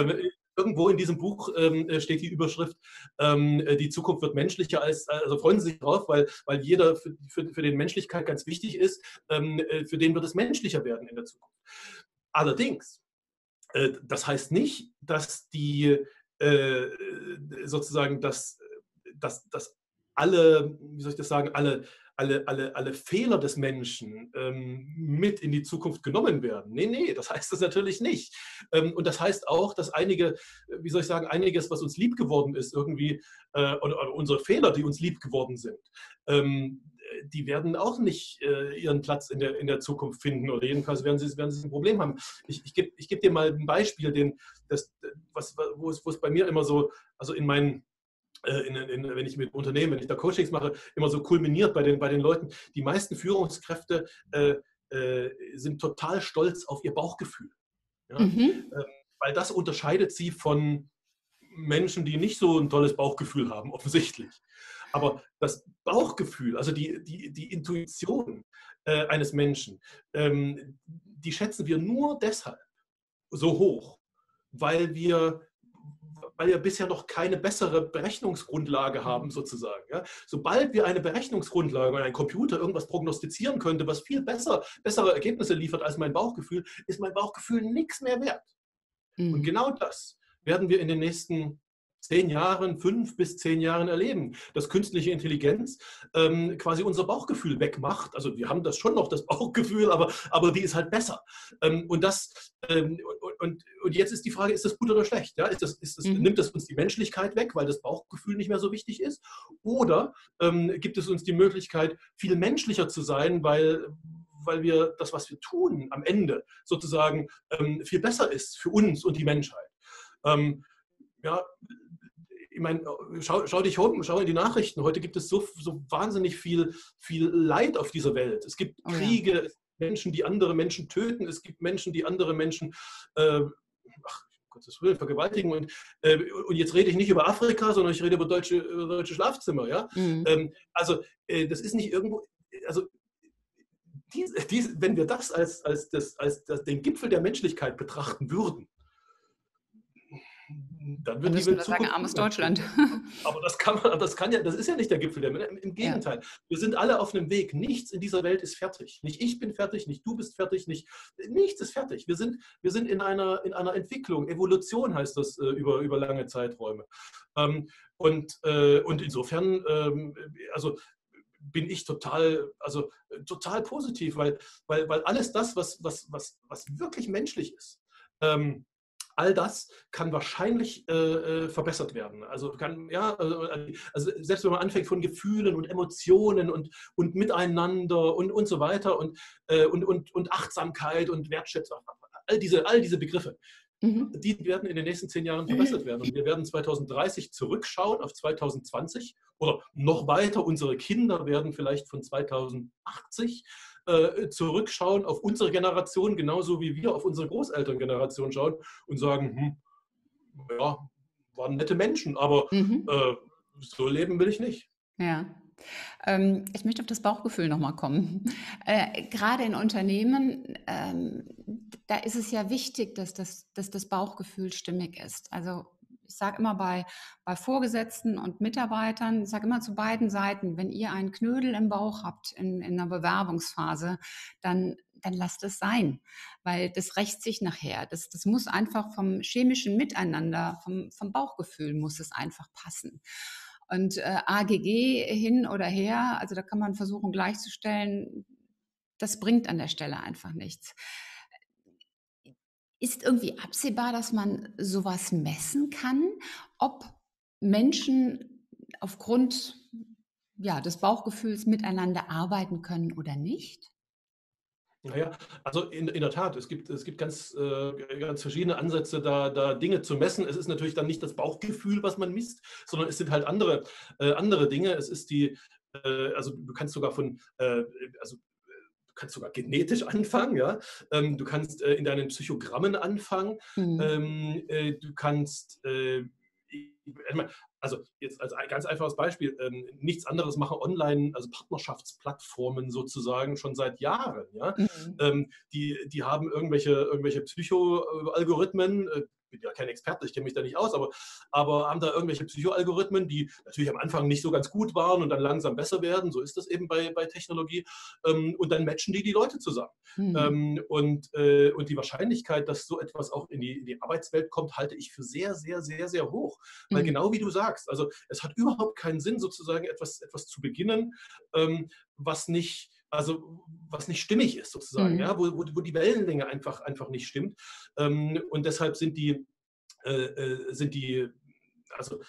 Irgendwo in diesem Buch ähm, äh, steht die Überschrift, ähm, äh, die Zukunft wird menschlicher als, also freuen Sie sich drauf, weil, weil jeder, für, für, für den Menschlichkeit ganz wichtig ist, ähm, äh, für den wird es menschlicher werden in der Zukunft. Allerdings, äh, das heißt nicht, dass die äh, sozusagen, dass, dass, dass alle, wie soll ich das sagen, alle alle, alle, alle Fehler des Menschen ähm, mit in die Zukunft genommen werden. Nee, nee, das heißt das natürlich nicht. Ähm, und das heißt auch, dass einige, wie soll ich sagen, einiges, was uns lieb geworden ist, irgendwie, äh, oder, oder, unsere Fehler, die uns lieb geworden sind, ähm, die werden auch nicht äh, ihren Platz in der, in der Zukunft finden oder jedenfalls werden sie, werden sie ein Problem haben. Ich, ich gebe ich geb dir mal ein Beispiel, den, das, was, wo, es, wo es bei mir immer so, also in meinen äh, in, in, wenn ich mit Unternehmen, wenn ich da Coachings mache, immer so kulminiert bei den, bei den Leuten. Die meisten Führungskräfte äh, äh, sind total stolz auf ihr Bauchgefühl. Ja? Mhm. Ähm, weil das unterscheidet sie von Menschen, die nicht so ein tolles Bauchgefühl haben, offensichtlich. Aber das Bauchgefühl, also die, die, die Intuition äh, eines Menschen, ähm, die schätzen wir nur deshalb so hoch, weil wir weil wir bisher noch keine bessere Berechnungsgrundlage haben, sozusagen. Ja? Sobald wir eine Berechnungsgrundlage und ein Computer irgendwas prognostizieren könnte, was viel besser, bessere Ergebnisse liefert als mein Bauchgefühl, ist mein Bauchgefühl nichts mehr wert. Mhm. Und genau das werden wir in den nächsten zehn Jahren, fünf bis zehn Jahren erleben, dass künstliche Intelligenz ähm, quasi unser Bauchgefühl wegmacht. Also wir haben das schon noch, das Bauchgefühl, aber, aber die ist halt besser. Ähm, und, das, ähm, und, und jetzt ist die Frage, ist das gut oder schlecht? Ja? Ist das, ist das, mhm. Nimmt das uns die Menschlichkeit weg, weil das Bauchgefühl nicht mehr so wichtig ist? Oder ähm, gibt es uns die Möglichkeit, viel menschlicher zu sein, weil weil wir das, was wir tun, am Ende sozusagen ähm, viel besser ist für uns und die Menschheit. Ähm, ja, ich meine, schau, schau, dich um, schau in die Nachrichten. Heute gibt es so, so wahnsinnig viel, viel Leid auf dieser Welt. Es gibt Kriege, oh ja. Menschen, die andere Menschen töten. Es gibt Menschen, die andere Menschen, äh, ach, Gottes Willen, vergewaltigen. Und, äh, und jetzt rede ich nicht über Afrika, sondern ich rede über deutsche, über deutsche Schlafzimmer. Ja? Mhm. Ähm, also, äh, das ist nicht irgendwo, also dies, dies, wenn wir das als, als, das, als das, den Gipfel der Menschlichkeit betrachten würden, dann wird die Welt sagen, armes Deutschland. Aber das kann man, das kann ja, das ist ja nicht der Gipfel der Im Gegenteil. Ja. Wir sind alle auf einem Weg. Nichts in dieser Welt ist fertig. Nicht ich bin fertig, nicht du bist fertig, nicht, nichts ist fertig. Wir sind, wir sind in, einer, in einer Entwicklung. Evolution heißt das äh, über, über lange Zeiträume. Ähm, und, äh, und insofern, ähm, also bin ich total, also total positiv, weil, weil, weil alles das, was, was, was, was wirklich menschlich ist, ähm, all das kann wahrscheinlich äh, äh, verbessert werden. Also kann, ja, also, also, selbst wenn man anfängt von Gefühlen und Emotionen und, und Miteinander und, und so weiter und, äh, und, und, und Achtsamkeit und Wertschätzung, all diese, all diese Begriffe, mhm. die werden in den nächsten zehn Jahren verbessert werden. Und wir werden 2030 zurückschauen auf 2020 oder noch weiter, unsere Kinder werden vielleicht von 2080 äh, zurückschauen auf unsere Generation, genauso wie wir auf unsere Großelterngeneration schauen und sagen, hm, ja, waren nette Menschen, aber mhm. äh, so leben will ich nicht. Ja. Ähm, ich möchte auf das Bauchgefühl nochmal kommen. Äh, gerade in Unternehmen, ähm, da ist es ja wichtig, dass das, dass das Bauchgefühl stimmig ist. Also ich sage immer bei, bei Vorgesetzten und Mitarbeitern, ich sage immer zu beiden Seiten, wenn ihr einen Knödel im Bauch habt in, in einer Bewerbungsphase, dann, dann lasst es sein, weil das rächt sich nachher. Das, das muss einfach vom chemischen Miteinander, vom, vom Bauchgefühl muss es einfach passen. Und äh, AGG hin oder her, also da kann man versuchen gleichzustellen, das bringt an der Stelle einfach nichts. Ist irgendwie absehbar, dass man sowas messen kann, ob Menschen aufgrund ja, des Bauchgefühls miteinander arbeiten können oder nicht? Naja, also in, in der Tat, es gibt, es gibt ganz, äh, ganz verschiedene Ansätze, da, da Dinge zu messen. Es ist natürlich dann nicht das Bauchgefühl, was man misst, sondern es sind halt andere, äh, andere Dinge. Es ist die, äh, also du kannst sogar von, äh, also du kannst sogar genetisch anfangen, ja. Ähm, du kannst äh, in deinen Psychogrammen anfangen. Mhm. Ähm, äh, du kannst äh, also jetzt als ein ganz einfaches Beispiel, ähm, nichts anderes machen online, also Partnerschaftsplattformen sozusagen schon seit Jahren. Ja? Mhm. Ähm, die, die haben irgendwelche, irgendwelche Psycho-Algorithmen, äh, bin ja kein Experte, ich kenne mich da nicht aus, aber, aber haben da irgendwelche Psychoalgorithmen, die natürlich am Anfang nicht so ganz gut waren und dann langsam besser werden. So ist das eben bei, bei Technologie. Ähm, und dann matchen die die Leute zusammen. Mhm. Ähm, und, äh, und die Wahrscheinlichkeit, dass so etwas auch in die, in die Arbeitswelt kommt, halte ich für sehr, sehr, sehr, sehr hoch. Weil mhm. genau wie du sagst, also es hat überhaupt keinen Sinn, sozusagen etwas, etwas zu beginnen, ähm, was nicht also was nicht stimmig ist sozusagen, mhm. ja, wo, wo, wo, die Wellenlänge einfach, einfach nicht stimmt. Ähm, und deshalb sind die, äh, äh sind die, also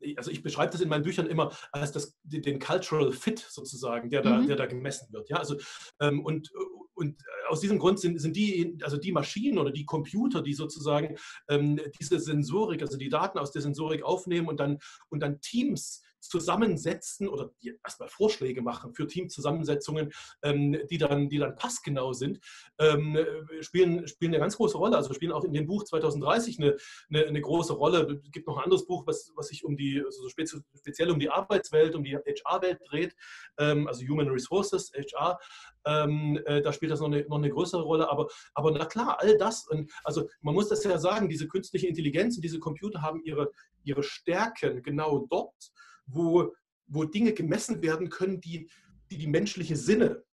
äh, also ich beschreibe das in meinen Büchern immer als das, den Cultural Fit sozusagen, der da, mhm. der da gemessen wird. Ja, also, ähm, und, und aus diesem Grund sind, sind die, also die Maschinen oder die Computer, die sozusagen ähm, diese Sensorik, also die Daten aus der Sensorik aufnehmen und dann, und dann Teams zusammensetzen oder erstmal Vorschläge machen für Teamzusammensetzungen, ähm, die, dann, die dann passgenau sind, ähm, spielen, spielen eine ganz große Rolle. Also spielen auch in dem Buch 2030 eine, eine, eine große Rolle. Es gibt noch ein anderes Buch, was, was sich um die, also so speziell um die Arbeitswelt, um die HR-Welt dreht, ähm, also Human Resources, HR. Äh, da spielt das noch eine, noch eine größere Rolle. Aber, aber na klar, all das, und also man muss das ja sagen, diese künstliche Intelligenz und diese Computer haben ihre, ihre Stärken genau dort, wo, wo Dinge gemessen werden können, die, die die menschliche Sinne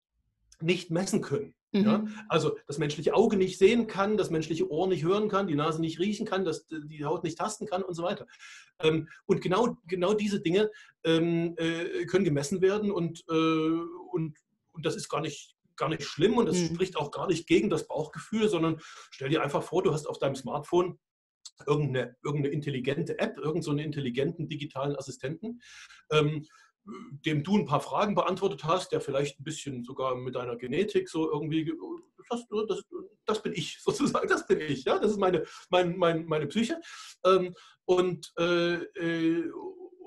nicht messen können. Mhm. Ja? Also das menschliche Auge nicht sehen kann, das menschliche Ohr nicht hören kann, die Nase nicht riechen kann, das, die Haut nicht tasten kann und so weiter. Ähm, und genau, genau diese Dinge ähm, äh, können gemessen werden und, äh, und, und das ist gar nicht, gar nicht schlimm und das mhm. spricht auch gar nicht gegen das Bauchgefühl, sondern stell dir einfach vor, du hast auf deinem Smartphone irgendeine, irgendeine intelligente App, irgendeinen so intelligenten digitalen Assistenten, ähm, dem du ein paar Fragen beantwortet hast, der vielleicht ein bisschen sogar mit deiner Genetik so irgendwie, das, das, das bin ich sozusagen, das bin ich, ja, das ist meine, mein, mein, meine Psyche. Ähm, und äh,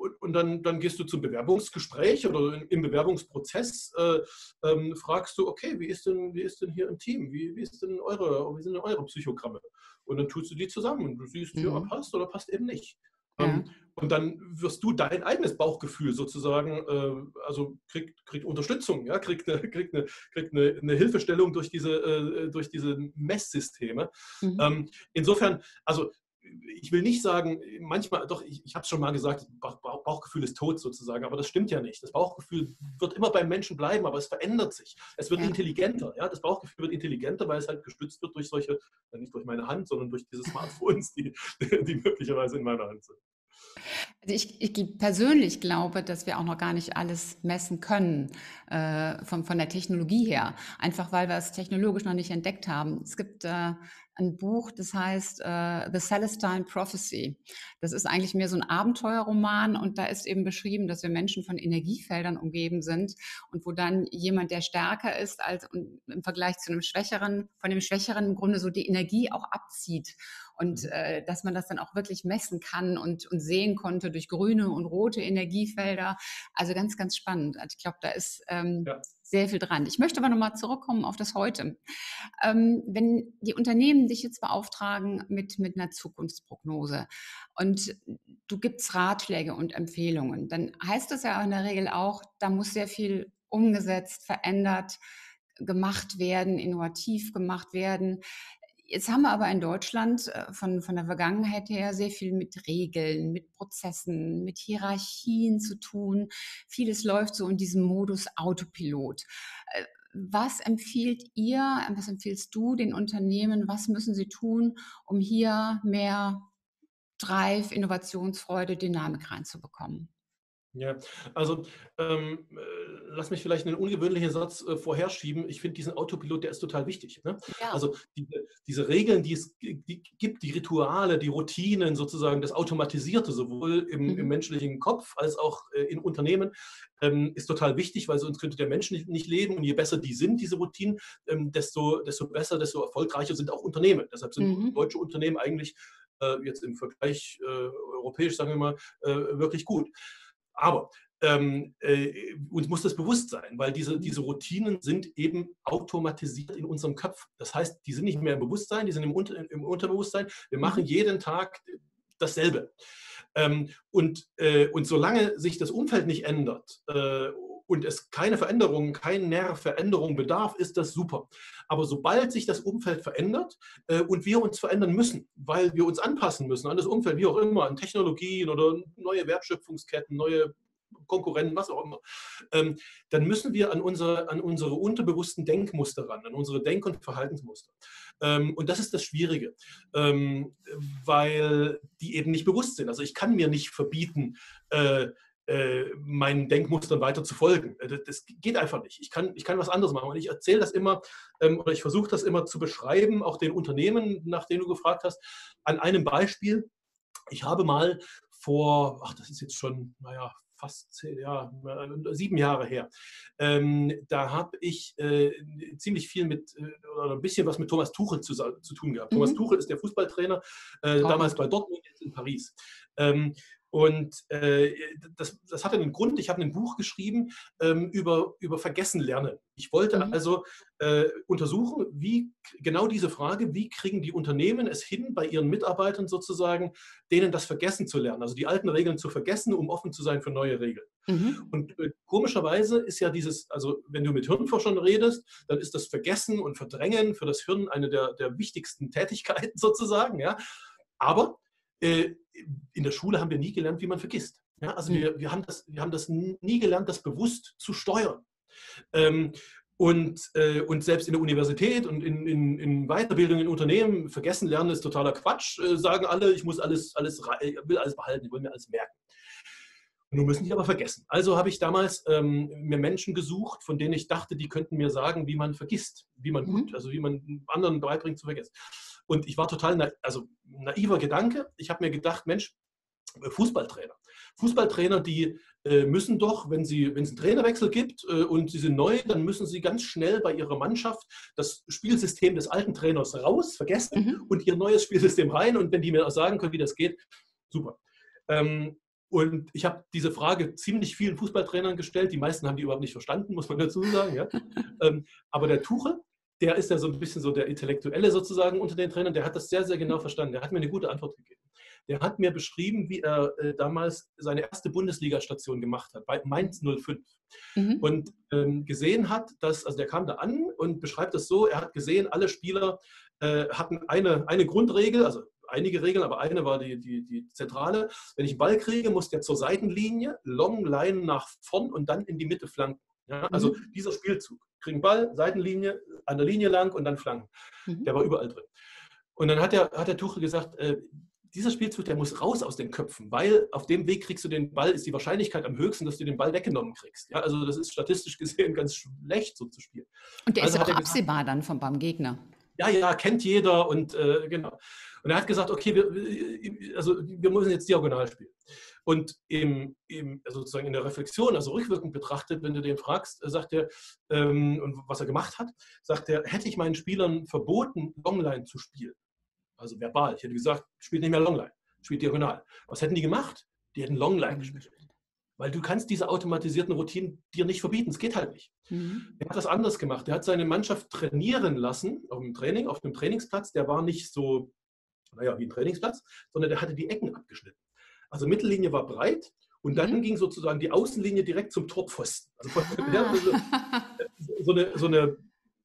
äh, und dann, dann gehst du zum Bewerbungsgespräch oder im Bewerbungsprozess äh, ähm, fragst du, okay, wie ist denn, wie ist denn hier im Team? Wie, wie, ist denn eure, wie sind denn eure Psychogramme? Und dann tust du die zusammen und du siehst, mhm. ja, passt oder passt eben nicht. Ja. Ähm, und dann wirst du dein eigenes Bauchgefühl sozusagen, äh, also kriegt, kriegt Unterstützung, ja, kriegt, eine, kriegt, eine, kriegt eine, eine Hilfestellung durch diese, äh, durch diese Messsysteme. Mhm. Ähm, insofern, also ich will nicht sagen, manchmal, doch, ich, ich habe es schon mal gesagt, Bauchgefühl ist tot sozusagen, aber das stimmt ja nicht. Das Bauchgefühl wird immer beim Menschen bleiben, aber es verändert sich. Es wird intelligenter. Ja? Das Bauchgefühl wird intelligenter, weil es halt gestützt wird durch solche, nicht durch meine Hand, sondern durch diese Smartphones, die, die möglicherweise in meiner Hand sind. Also ich, ich, persönlich glaube, dass wir auch noch gar nicht alles messen können äh, von, von der Technologie her, einfach weil wir es technologisch noch nicht entdeckt haben. Es gibt äh, ein Buch, das heißt äh, The Celestine Prophecy. Das ist eigentlich mehr so ein Abenteuerroman und da ist eben beschrieben, dass wir Menschen von Energiefeldern umgeben sind und wo dann jemand, der stärker ist als im Vergleich zu einem Schwächeren, von dem Schwächeren im Grunde so die Energie auch abzieht und mhm. äh, dass man das dann auch wirklich messen kann und, und sehen konnte durch grüne und rote Energiefelder. Also ganz, ganz spannend. Also ich glaube, da ist ähm, ja. Sehr viel dran. Ich möchte aber nochmal zurückkommen auf das Heute. Ähm, wenn die Unternehmen dich jetzt beauftragen mit, mit einer Zukunftsprognose und du gibst Ratschläge und Empfehlungen, dann heißt das ja in der Regel auch, da muss sehr viel umgesetzt, verändert, gemacht werden, innovativ gemacht werden. Jetzt haben wir aber in Deutschland äh, von, von der Vergangenheit her sehr viel mit Regeln, mit Prozessen, mit Hierarchien zu tun. Vieles läuft so in diesem Modus Autopilot. Äh, was empfiehlt ihr, was empfiehlst du den Unternehmen? Was müssen sie tun, um hier mehr Drive, Innovationsfreude, Dynamik reinzubekommen? Ja, also ähm, äh, lass mich vielleicht einen ungewöhnlichen Satz äh, vorherschieben. Ich finde diesen Autopilot, der ist total wichtig. Ne? Ja. Also diese, diese, Regeln, die es die gibt, die Rituale, die Routinen sozusagen, das Automatisierte, sowohl im, mhm. im menschlichen Kopf als auch äh, in Unternehmen, ähm, ist total wichtig, weil sonst könnte der Mensch nicht, nicht leben. Und je besser die sind, diese Routinen, ähm, desto, desto besser, desto erfolgreicher sind auch Unternehmen. Deshalb sind mhm. deutsche Unternehmen eigentlich äh, jetzt im Vergleich äh, europäisch, sagen wir mal, äh, wirklich gut. Aber ähm, äh, uns muss das bewusst sein, weil diese, diese Routinen sind eben automatisiert in unserem Kopf. Das heißt, die sind nicht mehr im Bewusstsein, die sind im, Unter, im Unterbewusstsein. Wir machen mhm. jeden Tag dasselbe. Ähm, und, äh, und solange sich das Umfeld nicht ändert äh, und es keine Veränderung, keine Veränderung bedarf, ist das super. Aber sobald sich das Umfeld verändert äh, und wir uns verändern müssen, weil wir uns anpassen müssen an das Umfeld, wie auch immer, an Technologien oder neue Wertschöpfungsketten, neue Konkurrenten, was auch immer, ähm, dann müssen wir an unsere, an unsere unterbewussten Denkmuster ran, an unsere Denk- und Verhaltensmuster. Ähm, und das ist das Schwierige, ähm, weil die eben nicht bewusst sind. Also ich kann mir nicht verbieten, äh, äh, meinen Denkmustern weiter zu folgen. Äh, das geht einfach nicht. Ich kann, ich kann was anderes machen. Und ich erzähle das immer ähm, oder ich versuche das immer zu beschreiben, auch den Unternehmen, nach denen du gefragt hast, an einem Beispiel. Ich habe mal vor, ach, das ist jetzt schon, naja, fast zehn, ja, sieben Jahre her. Ähm, da habe ich äh, ziemlich viel mit, äh, oder ein bisschen was mit Thomas Tuchel zu, zu tun gehabt. Mhm. Thomas Tuchel ist der Fußballtrainer, äh, damals bei Dortmund, jetzt in Paris. Ähm, und äh, das, das hatte einen Grund. Ich habe ein Buch geschrieben ähm, über, über Vergessen lernen. Ich wollte mhm. also äh, untersuchen, wie genau diese Frage, wie kriegen die Unternehmen es hin, bei ihren Mitarbeitern sozusagen, denen das Vergessen zu lernen, also die alten Regeln zu vergessen, um offen zu sein für neue Regeln. Mhm. Und äh, komischerweise ist ja dieses, also wenn du mit Hirnforschern redest, dann ist das Vergessen und Verdrängen für das Hirn eine der, der wichtigsten Tätigkeiten sozusagen. Ja. Aber in der Schule haben wir nie gelernt, wie man vergisst. Ja, also mhm. wir, wir, haben das, wir haben das nie gelernt, das bewusst zu steuern. Ähm, und, äh, und selbst in der Universität und in, in, in Weiterbildung in Unternehmen, vergessen lernen ist totaler Quatsch, äh, sagen alle, ich muss alles, alles, will alles behalten, ich will mir alles merken. Nun müssen die aber vergessen. Also habe ich damals ähm, mir Menschen gesucht, von denen ich dachte, die könnten mir sagen, wie man vergisst, wie man mhm. gut, also wie man anderen beibringt zu vergessen. Und ich war total, na, also naiver Gedanke. Ich habe mir gedacht, Mensch, Fußballtrainer. Fußballtrainer, die äh, müssen doch, wenn, sie, wenn es einen Trainerwechsel gibt äh, und sie sind neu, dann müssen sie ganz schnell bei ihrer Mannschaft das Spielsystem des alten Trainers raus, vergessen mhm. und ihr neues Spielsystem rein. Und wenn die mir auch sagen können, wie das geht, super. Ähm, und ich habe diese Frage ziemlich vielen Fußballtrainern gestellt. Die meisten haben die überhaupt nicht verstanden, muss man dazu sagen. Ja? ähm, aber der Tuchel, der ist ja so ein bisschen so der Intellektuelle sozusagen unter den Trainern, der hat das sehr, sehr genau verstanden. Der hat mir eine gute Antwort gegeben. der hat mir beschrieben, wie er äh, damals seine erste Bundesliga-Station gemacht hat, bei Mainz 05. Mhm. Und ähm, gesehen hat, dass, also der kam da an und beschreibt das so, er hat gesehen, alle Spieler äh, hatten eine, eine Grundregel, also einige Regeln, aber eine war die, die, die zentrale. Wenn ich einen Ball kriege, muss der zur Seitenlinie, Long Line nach vorn und dann in die Mitte flanken. Ja, also mhm. dieser Spielzug. Kriegen Ball, Seitenlinie, an der Linie lang und dann flanken. Mhm. Der war überall drin. Und dann hat der, hat der Tuchel gesagt, äh, dieser Spielzug, der muss raus aus den Köpfen, weil auf dem Weg kriegst du den Ball, ist die Wahrscheinlichkeit am höchsten, dass du den Ball weggenommen kriegst. Ja, also das ist statistisch gesehen ganz schlecht, so zu spielen. Und der also ist auch absehbar gesagt, dann vom, beim Gegner. Ja, ja, kennt jeder und äh, genau. Und er hat gesagt, okay, wir, also wir müssen jetzt diagonal spielen. Und im, im, also sozusagen in der Reflexion, also rückwirkend betrachtet, wenn du den fragst, sagt er, ähm, und was er gemacht hat, sagt er, hätte ich meinen Spielern verboten, Longline zu spielen, also verbal, ich hätte gesagt, spielt nicht mehr Longline, spielt diagonal. Was hätten die gemacht? Die hätten Longline gespielt. Weil du kannst diese automatisierten Routinen dir nicht verbieten. Es geht halt nicht. Mhm. Er hat das anders gemacht. Er hat seine Mannschaft trainieren lassen auf dem Training, auf dem Trainingsplatz. Der war nicht so, naja, wie ein Trainingsplatz, sondern der hatte die Ecken abgeschnitten. Also Mittellinie war breit und dann mhm. ging sozusagen die Außenlinie direkt zum Torpfosten. Also ja, so, eine, so eine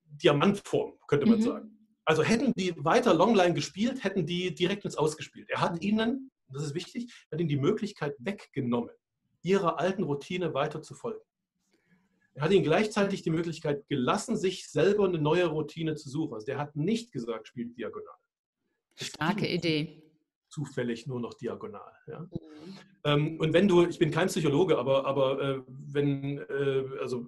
Diamantform, könnte man mhm. sagen. Also hätten die weiter Longline gespielt, hätten die direkt ins Ausgespielt. Er hat ihnen, das ist wichtig, er hat ihnen die Möglichkeit weggenommen, ihrer alten Routine weiter zu folgen. Er hat ihnen gleichzeitig die Möglichkeit gelassen, sich selber eine neue Routine zu suchen. Also der hat nicht gesagt, spielt diagonal. Starke Idee zufällig nur noch diagonal. Ja? Mhm. Ähm, und wenn du, ich bin kein Psychologe, aber, aber äh, wenn, äh, also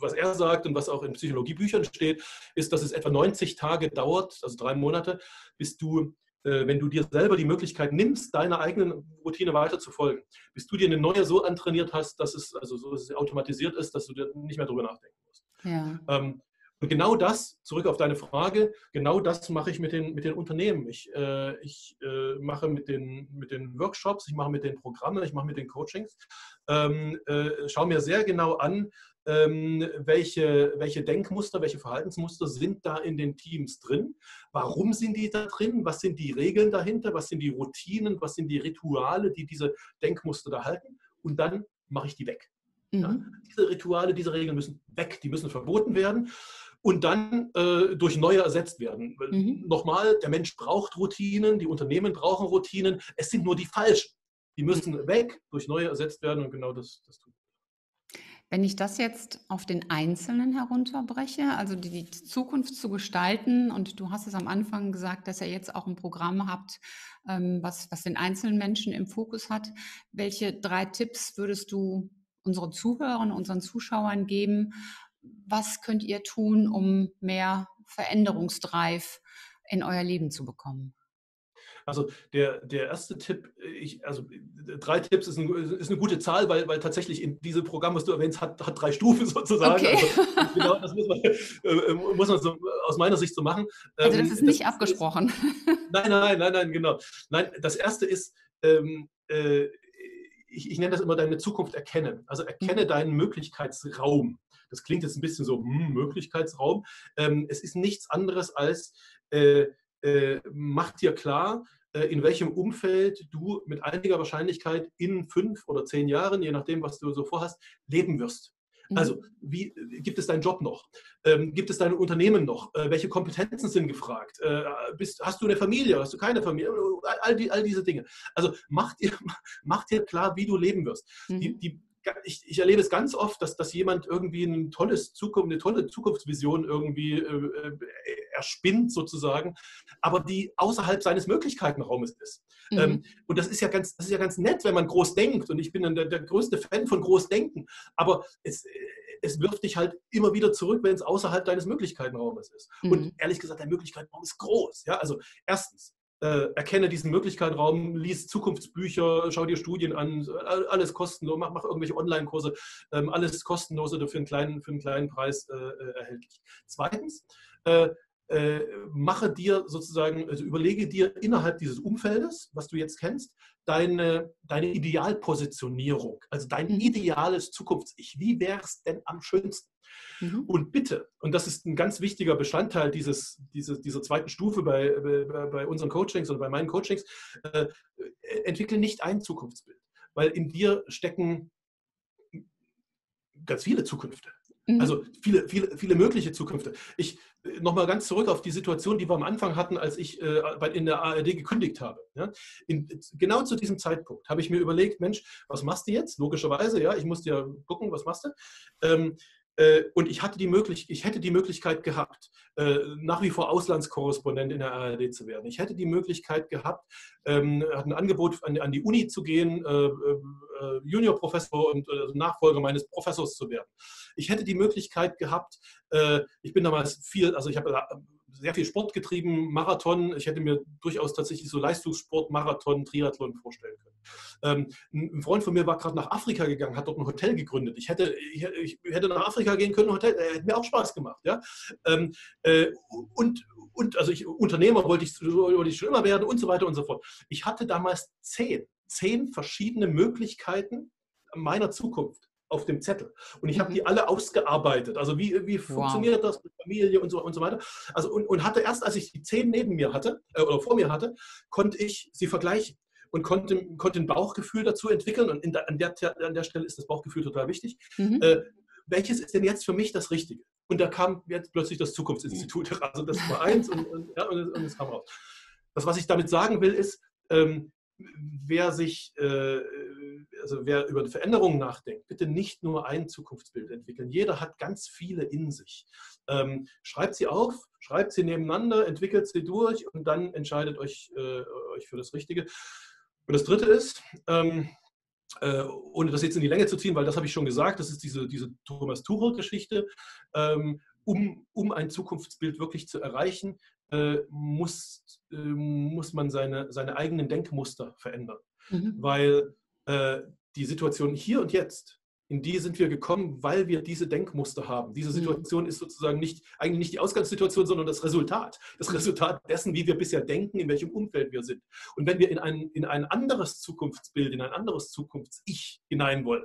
was er sagt und was auch in Psychologiebüchern steht, ist, dass es etwa 90 Tage dauert, also drei Monate, bis du, äh, wenn du dir selber die Möglichkeit nimmst, deiner eigenen Routine weiter zu folgen, bis du dir eine neue so antrainiert hast, dass es, also so, dass es automatisiert ist, dass du dir nicht mehr darüber nachdenken musst. Ja. Ähm, und genau das, zurück auf deine Frage, genau das mache ich mit den, mit den Unternehmen. Ich, äh, ich äh, mache mit den, mit den Workshops, ich mache mit den Programmen, ich mache mit den Coachings, ähm, äh, schaue mir sehr genau an, ähm, welche, welche Denkmuster, welche Verhaltensmuster sind da in den Teams drin? Warum sind die da drin? Was sind die Regeln dahinter? Was sind die Routinen? Was sind die Rituale, die diese Denkmuster da halten? Und dann mache ich die weg. Mhm. Ja? Diese Rituale, diese Regeln müssen weg, die müssen verboten werden und dann äh, durch neue ersetzt werden. Mhm. Nochmal, der Mensch braucht Routinen, die Unternehmen brauchen Routinen, es sind nur die falschen. Die müssen mhm. weg, durch neue ersetzt werden und genau das, das tun. Wenn ich das jetzt auf den Einzelnen herunterbreche, also die, die, Zukunft zu gestalten, und du hast es am Anfang gesagt, dass ihr jetzt auch ein Programm habt, ähm, was, was den einzelnen Menschen im Fokus hat, welche drei Tipps würdest du unseren Zuhörern, unseren Zuschauern geben, was könnt ihr tun, um mehr Veränderungsdrive in euer Leben zu bekommen? Also der, der erste Tipp, ich, also drei Tipps ist, ein, ist, eine gute Zahl, weil, weil tatsächlich in diesem Programm, was du erwähnst, hat, hat drei Stufen sozusagen. Okay. Also, genau, das muss man, äh, muss man so, aus meiner Sicht so machen. Also das ähm, ist nicht das abgesprochen. Ist, nein, nein, nein, nein, genau. Nein, das erste ist, ähm, äh, ich, ich, nenne das immer deine Zukunft erkennen. Also erkenne mhm. deinen Möglichkeitsraum. Das klingt jetzt ein bisschen so, hm, Möglichkeitsraum. Ähm, es ist nichts anderes als, äh, äh, mach dir klar, äh, in welchem Umfeld du mit einiger Wahrscheinlichkeit in fünf oder zehn Jahren, je nachdem, was du so vorhast, leben wirst. Mhm. Also, wie gibt es deinen Job noch? Ähm, gibt es dein Unternehmen noch? Äh, welche Kompetenzen sind gefragt? Äh, bist, hast du eine Familie? Hast du keine Familie? All, die, all diese Dinge. Also, mach dir, mach dir klar, wie du leben wirst. Mhm. Die, die ich, ich, erlebe es ganz oft, dass, dass jemand irgendwie ein tolles Zukunft, eine tolle Zukunftsvision irgendwie äh, äh, erspinnt sozusagen, aber die außerhalb seines Möglichkeitenraumes ist. Mhm. Ähm, und das ist ja ganz, das ist ja ganz nett, wenn man groß denkt. Und ich bin der, der größte Fan von Großdenken. Aber es, es wirft dich halt immer wieder zurück, wenn es außerhalb deines Möglichkeitenraumes ist. Mhm. Und ehrlich gesagt, der Möglichkeitenraum ist groß. Ja, also erstens, äh, erkenne diesen Möglichkeitenraum, lies Zukunftsbücher, schau dir Studien an, alles kostenlos, mach, mach irgendwelche Online-Kurse, ähm, alles kostenlos oder für einen kleinen, für einen kleinen Preis äh, äh erhältlich. Zweitens, äh, äh, mache dir sozusagen, also überlege dir innerhalb dieses Umfeldes, was du jetzt kennst, deine, deine Idealpositionierung, also dein mhm. ideales Zukunfts-Ich. Wie wäre es denn am schönsten? Mhm. Und bitte, und das ist ein ganz wichtiger Bestandteil dieses, diese, dieser zweiten Stufe bei, bei, bei, unseren Coachings oder bei meinen Coachings, äh, entwickle nicht ein Zukunftsbild, weil in dir stecken ganz viele Zukünfte. Mhm. Also viele, viele, viele mögliche Zukünfte. Ich nochmal ganz zurück auf die Situation, die wir am Anfang hatten, als ich äh, in der ARD gekündigt habe. Genau zu diesem Zeitpunkt habe ich mir überlegt, Mensch, was machst du jetzt? Logischerweise, ja, ich musste ja gucken, was machst du? Äh, und ich, hatte die möglich ich hätte die Möglichkeit gehabt, äh, nach wie vor Auslandskorrespondent in der ARD zu werden. Ich hätte die Möglichkeit gehabt, ähm, ein Angebot an, die Uni zu gehen, äh, Juniorprofessor und Nachfolger meines Professors zu werden. Ich hätte die Möglichkeit gehabt, ich bin damals viel, also ich habe sehr viel Sport getrieben, Marathon. Ich hätte mir durchaus tatsächlich so Leistungssport, Marathon, Triathlon vorstellen können. Ähm, ein Freund von mir war gerade nach Afrika gegangen, hat dort ein Hotel gegründet. Ich hätte, ich, ich hätte nach Afrika gehen können, Hotel, äh, hätte mir auch Spaß gemacht. Ja? Ähm, äh, und, und also ich, Unternehmer wollte ich, wollte ich schon immer werden und so weiter und so fort. Ich hatte damals zehn, zehn verschiedene Möglichkeiten meiner Zukunft auf dem Zettel. Und ich habe mhm. die alle ausgearbeitet. Also wie, wie funktioniert wow. das mit Familie und so, und so weiter. Also und, und hatte erst, als ich die zehn neben mir hatte äh, oder vor mir hatte, konnte ich sie vergleichen und konnte, konnte ein Bauchgefühl dazu entwickeln. Und der, an, der, an der Stelle ist das Bauchgefühl total wichtig. Mhm. Äh, welches ist denn jetzt für mich das Richtige? Und da kam jetzt plötzlich das Zukunftsinstitut. Also das war eins und, und, ja, und, und es kam raus. Das, was ich damit sagen will, ist, ähm, wer sich, äh, also wer über Veränderungen nachdenkt, bitte nicht nur ein Zukunftsbild entwickeln. Jeder hat ganz viele in sich. Ähm, schreibt sie auf, schreibt sie nebeneinander, entwickelt sie durch und dann entscheidet euch, äh, euch für das Richtige. Und das Dritte ist, ähm, äh, ohne das jetzt in die Länge zu ziehen, weil das habe ich schon gesagt, das ist diese, diese Thomas Tuchel-Geschichte. Ähm, um, um ein Zukunftsbild wirklich zu erreichen, äh, muss, äh, muss man seine, seine eigenen Denkmuster verändern. Mhm. Weil äh, die Situation hier und jetzt, in die sind wir gekommen, weil wir diese Denkmuster haben. Diese mhm. Situation mhm. ist sozusagen nicht, eigentlich nicht die Ausgangssituation, sondern das Resultat. Das Resultat dessen, wie wir bisher denken, in welchem Umfeld wir sind. Und wenn wir in ein, in ein anderes Zukunftsbild, in ein anderes Zukunfts-Ich hinein wollen,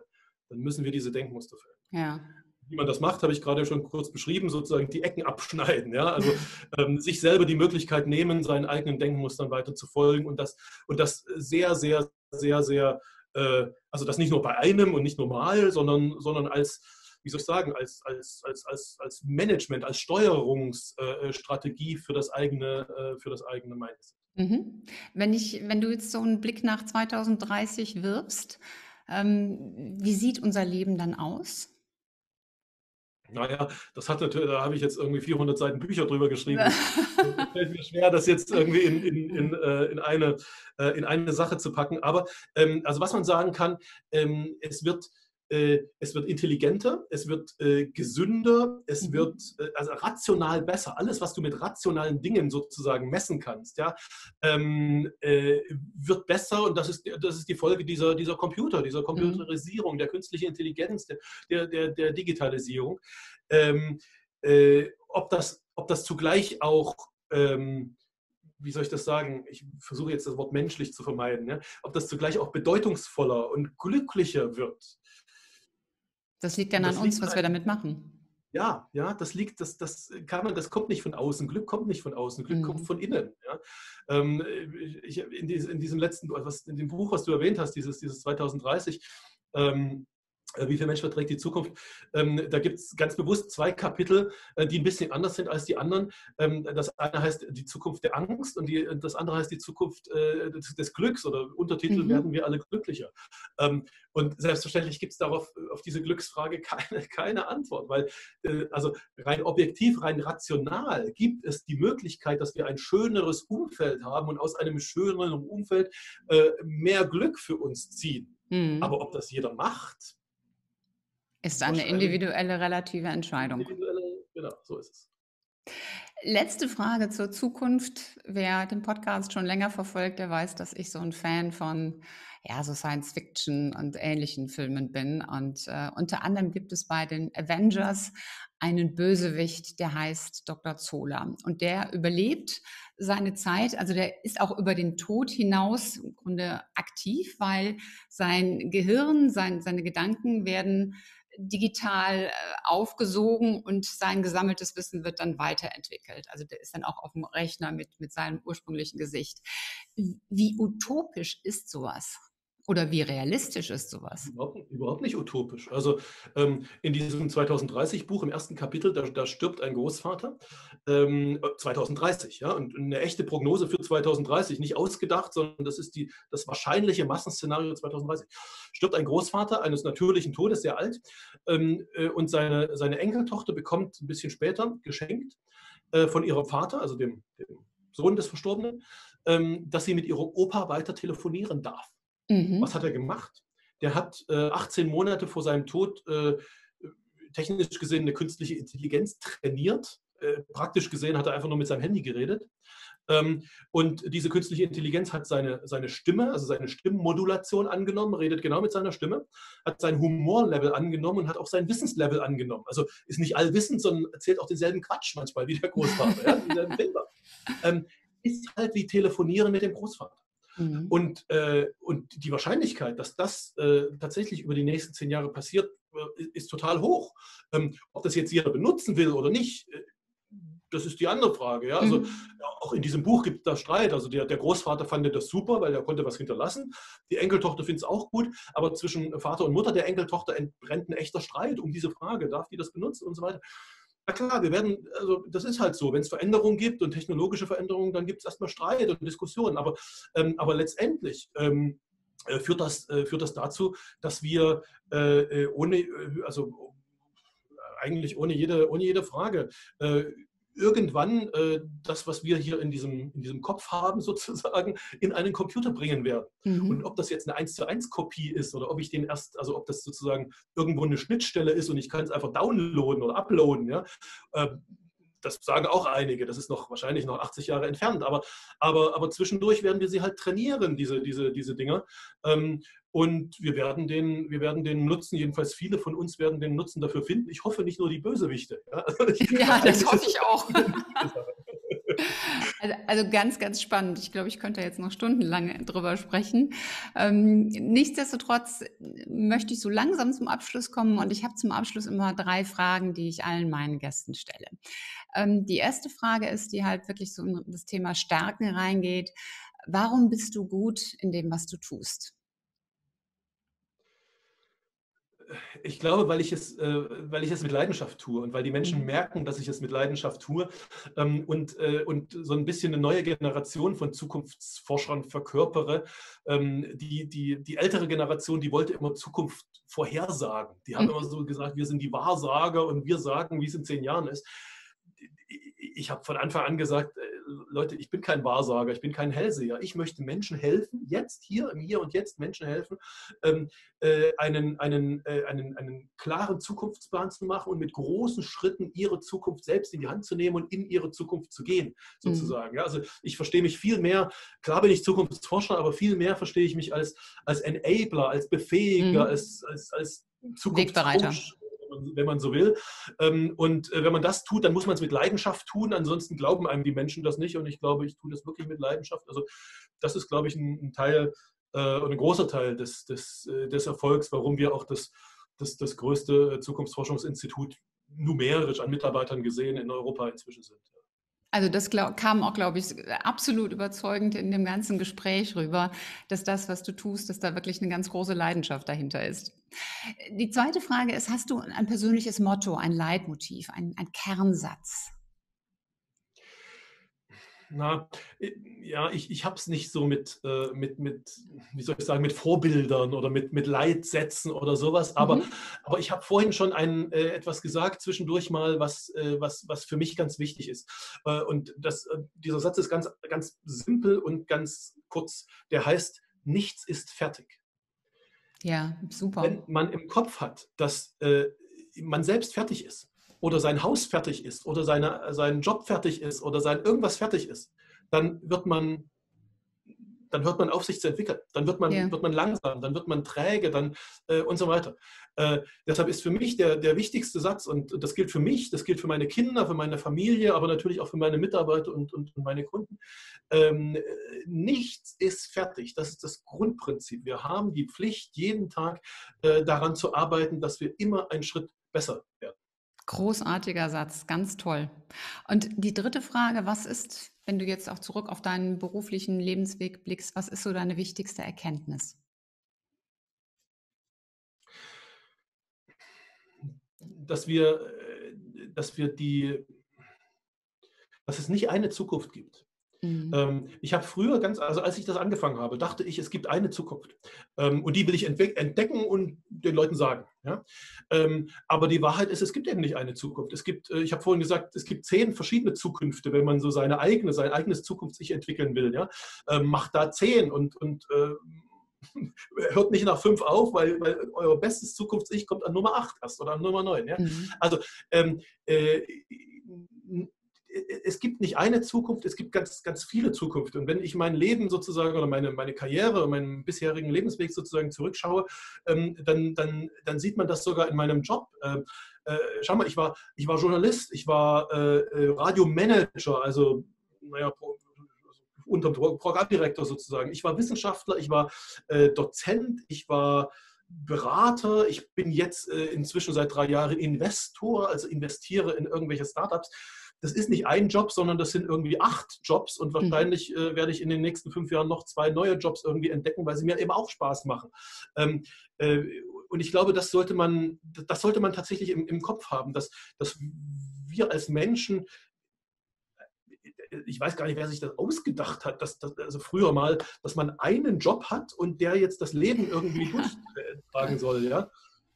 dann müssen wir diese Denkmuster verändern. Ja wie man das macht, habe ich gerade schon kurz beschrieben, sozusagen die Ecken abschneiden. Ja? Also ähm, sich selber die Möglichkeit nehmen, seinen eigenen Denkmustern weiter zu folgen und das, und das sehr, sehr, sehr, sehr, äh, also das nicht nur bei einem und nicht normal, sondern, sondern als, wie soll ich sagen, als, als, als, als, als Management, als Steuerungsstrategie für das eigene, äh, für das eigene Mindset. Mhm. Wenn, ich, wenn du jetzt so einen Blick nach 2030 wirfst, ähm, wie sieht unser Leben dann aus? Naja, das hat natürlich, da habe ich jetzt irgendwie 400 Seiten Bücher drüber geschrieben. Es fällt mir schwer, das jetzt irgendwie in, in, in, äh, in, eine, äh, in eine Sache zu packen. Aber ähm, also was man sagen kann, ähm, es wird äh, es wird intelligenter, es wird äh, gesünder, es mhm. wird äh, also rational besser. Alles, was du mit rationalen Dingen sozusagen messen kannst, ja, ähm, äh, wird besser und das ist, das ist die Folge dieser, dieser Computer, dieser mhm. Computerisierung, der künstlichen Intelligenz, der, der, der Digitalisierung. Ähm, äh, ob, das, ob das zugleich auch ähm, wie soll ich das sagen? Ich versuche jetzt das Wort menschlich zu vermeiden. Ja? Ob das zugleich auch bedeutungsvoller und glücklicher wird. Das liegt dann das an uns, was wir damit machen. Ja, ja, das liegt, das, das kann man, das kommt nicht von außen. Glück kommt nicht von außen, Glück mhm. kommt von innen. Ja. Ähm, ich, in, diesem, in diesem letzten, was, in dem Buch, was du erwähnt hast, dieses, dieses 2030, ähm, äh, wie viel Mensch verträgt die Zukunft? Ähm, da gibt es ganz bewusst zwei Kapitel, äh, die ein bisschen anders sind als die anderen. Ähm, das eine heißt die Zukunft der Angst und die, das andere heißt die Zukunft äh, des, des, Glücks oder Untertitel mhm. werden wir alle glücklicher. Ähm, und selbstverständlich gibt es darauf auf diese Glücksfrage keine, keine Antwort, weil äh, also rein objektiv, rein rational gibt es die Möglichkeit, dass wir ein schöneres Umfeld haben und aus einem schöneren Umfeld äh, mehr Glück für uns ziehen. Mhm. Aber ob das jeder macht, ist eine individuelle, relative Entscheidung. Individuelle, genau, so ist es. Letzte Frage zur Zukunft. Wer den Podcast schon länger verfolgt, der weiß, dass ich so ein Fan von ja, so Science-Fiction und ähnlichen Filmen bin. Und äh, unter anderem gibt es bei den Avengers einen Bösewicht, der heißt Dr. Zola. Und der überlebt seine Zeit, also der ist auch über den Tod hinaus im Grunde aktiv, weil sein Gehirn, sein, seine Gedanken werden digital äh, aufgesogen und sein gesammeltes Wissen wird dann weiterentwickelt. Also der ist dann auch auf dem Rechner mit, mit seinem ursprünglichen Gesicht. Wie utopisch ist sowas? Oder wie realistisch ist sowas? Überhaupt, überhaupt nicht utopisch. Also ähm, in diesem 2030-Buch im ersten Kapitel, da, da stirbt ein Großvater. Ähm, 2030, ja, und eine echte Prognose für 2030, nicht ausgedacht, sondern das ist die, das wahrscheinliche Massenszenario 2030. Stirbt ein Großvater eines natürlichen Todes, sehr alt, ähm, äh, und seine, seine Enkeltochter bekommt ein bisschen später geschenkt äh, von ihrem Vater, also dem, dem Sohn des Verstorbenen, ähm, dass sie mit ihrem Opa weiter telefonieren darf. Mhm. Was hat er gemacht? Der hat äh, 18 Monate vor seinem Tod äh, technisch gesehen eine künstliche Intelligenz trainiert. Äh, praktisch gesehen hat er einfach nur mit seinem Handy geredet. Ähm, und diese künstliche Intelligenz hat seine, seine Stimme, also seine Stimmmodulation angenommen, redet genau mit seiner Stimme, hat sein Humorlevel angenommen und hat auch sein Wissenslevel angenommen. Also ist nicht allwissend, sondern erzählt auch denselben Quatsch manchmal wie der Großvater, ja, denselben Fehler. Ähm, ist halt wie Telefonieren mit dem Großvater. Mhm. Und, äh, und die Wahrscheinlichkeit, dass das äh, tatsächlich über die nächsten zehn Jahre passiert, äh, ist total hoch. Ähm, ob das jetzt jeder benutzen will oder nicht, äh, das ist die andere Frage. Ja? Also mhm. auch in diesem Buch gibt es da Streit. Also der, der, Großvater fand das super, weil er konnte was hinterlassen. Die Enkeltochter findet es auch gut, aber zwischen Vater und Mutter der Enkeltochter entbrennt ein echter Streit um diese Frage, darf die das benutzen und so weiter. Klar, wir werden, also das ist halt so, wenn es Veränderungen gibt und technologische Veränderungen, dann gibt es erstmal Streit und Diskussionen. Aber, ähm, aber letztendlich ähm, äh, führt, das, äh, führt das dazu, dass wir äh, äh ohne, äh, also eigentlich ohne jede, ohne jede Frage irgendwann äh, das, was wir hier in diesem, in diesem Kopf haben, sozusagen, in einen Computer bringen werden. Mhm. Und ob das jetzt eine 1 zu 1 Kopie ist oder ob ich den erst, also ob das sozusagen irgendwo eine Schnittstelle ist und ich kann es einfach downloaden oder uploaden, ja, äh, das sagen auch einige, das ist noch wahrscheinlich noch 80 Jahre entfernt, aber, aber, aber zwischendurch werden wir sie halt trainieren, diese, diese, diese Dinger. Ähm, und wir werden, den, wir werden den Nutzen, jedenfalls viele von uns werden den Nutzen dafür finden. Ich hoffe nicht nur die Bösewichte. Ja, ja das hoffe ich auch. Also, also, ganz, ganz spannend. Ich glaube, ich könnte jetzt noch stundenlang drüber sprechen. Ähm, nichtsdestotrotz möchte ich so langsam zum Abschluss kommen und ich habe zum Abschluss immer drei Fragen, die ich allen meinen Gästen stelle. Ähm, die erste Frage ist, die halt wirklich so in das Thema Stärken reingeht. Warum bist du gut in dem, was du tust? ich glaube, weil ich, es, äh, weil ich es mit Leidenschaft tue und weil die Menschen mhm. merken, dass ich es mit Leidenschaft tue ähm, und, äh, und so ein bisschen eine neue Generation von Zukunftsforschern verkörpere. Ähm, die, die, die ältere Generation, die wollte immer Zukunft vorhersagen. Die haben mhm. immer so gesagt, wir sind die Wahrsager und wir sagen, wie es in zehn Jahren ist ich habe von Anfang an gesagt, äh, Leute, ich bin kein Wahrsager, ich bin kein Hellseher. Ich möchte Menschen helfen, jetzt, hier, im Hier und Jetzt Menschen helfen, ähm, äh, einen, einen, äh, einen, einen klaren Zukunftsplan zu machen und mit großen Schritten ihre Zukunft selbst in die Hand zu nehmen und in ihre Zukunft zu gehen, sozusagen. Mhm. Ja, also ich verstehe mich viel mehr, klar bin ich Zukunftsforscher, aber viel mehr verstehe ich mich als, als Enabler, als Befähiger, mhm. als, als, als Zukunftscoach wenn man so will. Ähm, und äh, wenn man das tut, dann muss man es mit Leidenschaft tun. Ansonsten glauben einem die Menschen das nicht. Und ich glaube, ich tue das wirklich mit Leidenschaft. Also das ist, glaube ich, ein, Teil äh, und ein großer Teil des, des, äh, des Erfolgs, warum wir auch das, das, das größte Zukunftsforschungsinstitut numerisch an Mitarbeitern gesehen in Europa inzwischen sind. Also das glaub, kam auch, glaube ich, absolut überzeugend in dem ganzen Gespräch rüber, dass das, was du tust, dass da wirklich eine ganz große Leidenschaft dahinter ist. Die zweite Frage ist, hast du ein persönliches Motto, ein Leitmotiv, ein, ein Kernsatz? Na, ja, ich, ich habe es nicht so mit, äh, mit, mit, wie soll ich sagen, mit Vorbildern oder mit, mit Leitsätzen oder sowas. Aber, mhm. aber ich habe vorhin schon ein, äh, etwas gesagt zwischendurch mal, was, äh, was, was für mich ganz wichtig ist. Äh, und das, äh, dieser Satz ist ganz, ganz simpel und ganz kurz. Der heißt, nichts ist fertig. Ja, super. Wenn man im Kopf hat, dass äh, man selbst fertig ist, oder sein Haus fertig ist oder seine, sein Job fertig ist oder sein irgendwas fertig ist, dann wird man dann hört man auf, sich zu entwickeln. Dann wird man, ja. wird man langsam, dann wird man träge dann, äh, und so weiter. Äh, deshalb ist für mich der, der wichtigste Satz, und das gilt für mich, das gilt für meine Kinder, für meine Familie, aber natürlich auch für meine Mitarbeiter und, und, und meine Kunden. Ähm, nichts ist fertig. Das ist das Grundprinzip. Wir haben die Pflicht, jeden Tag äh, daran zu arbeiten, dass wir immer einen Schritt besser werden. Großartiger Satz, ganz toll. Und die dritte Frage, was ist, wenn du jetzt auch zurück auf deinen beruflichen Lebensweg blickst, was ist so deine wichtigste Erkenntnis? Dass wir, äh, dass wir die, dass es nicht eine Zukunft gibt. Mhm. Ähm, ich habe früher ganz, also als ich das angefangen habe, dachte ich, es gibt eine Zukunft. Ähm, und die will ich entdecken und den Leuten sagen. Ja? Ähm, aber die Wahrheit ist, es gibt eben nicht eine Zukunft. Es gibt, äh, ich habe vorhin gesagt, es gibt zehn verschiedene Zukünfte, wenn man so seine eigene, sein eigenes Zukunft-Ich entwickeln will. Ja? macht da zehn und, und äh, hört nicht nach fünf auf, weil, weil euer bestes Zukunfts-Ich kommt an Nummer acht erst oder an Nummer neun. Ja? Mhm. Also ähm, äh, es gibt nicht eine Zukunft, es gibt ganz, ganz viele Zukünfte. Und wenn ich mein Leben sozusagen oder meine, meine Karriere, meinen bisherigen Lebensweg sozusagen zurückschaue, ähm, dann, dann, dann sieht man das sogar in meinem Job. Ähm, äh, schau mal, ich war, ich war Journalist, ich war äh, äh Radiomanager, also naja, unter Programmdirektor sozusagen. Ich war Wissenschaftler, ich war äh, Dozent, ich war Berater, ich bin jetzt äh, inzwischen seit drei Jahren Investor, also investiere in irgendwelche Startups das ist nicht ein Job, sondern das sind irgendwie acht Jobs und mhm. wahrscheinlich äh, werde ich in den nächsten fünf Jahren noch zwei neue Jobs irgendwie entdecken, weil sie mir eben auch Spaß machen. Ähm, äh, und ich glaube, das sollte man, das sollte man tatsächlich im, im Kopf haben, dass, dass wir als Menschen ich weiß gar nicht, wer sich das ausgedacht hat, dass, dass, also früher mal, dass man einen Job hat und der jetzt das Leben irgendwie durchtragen soll, ja.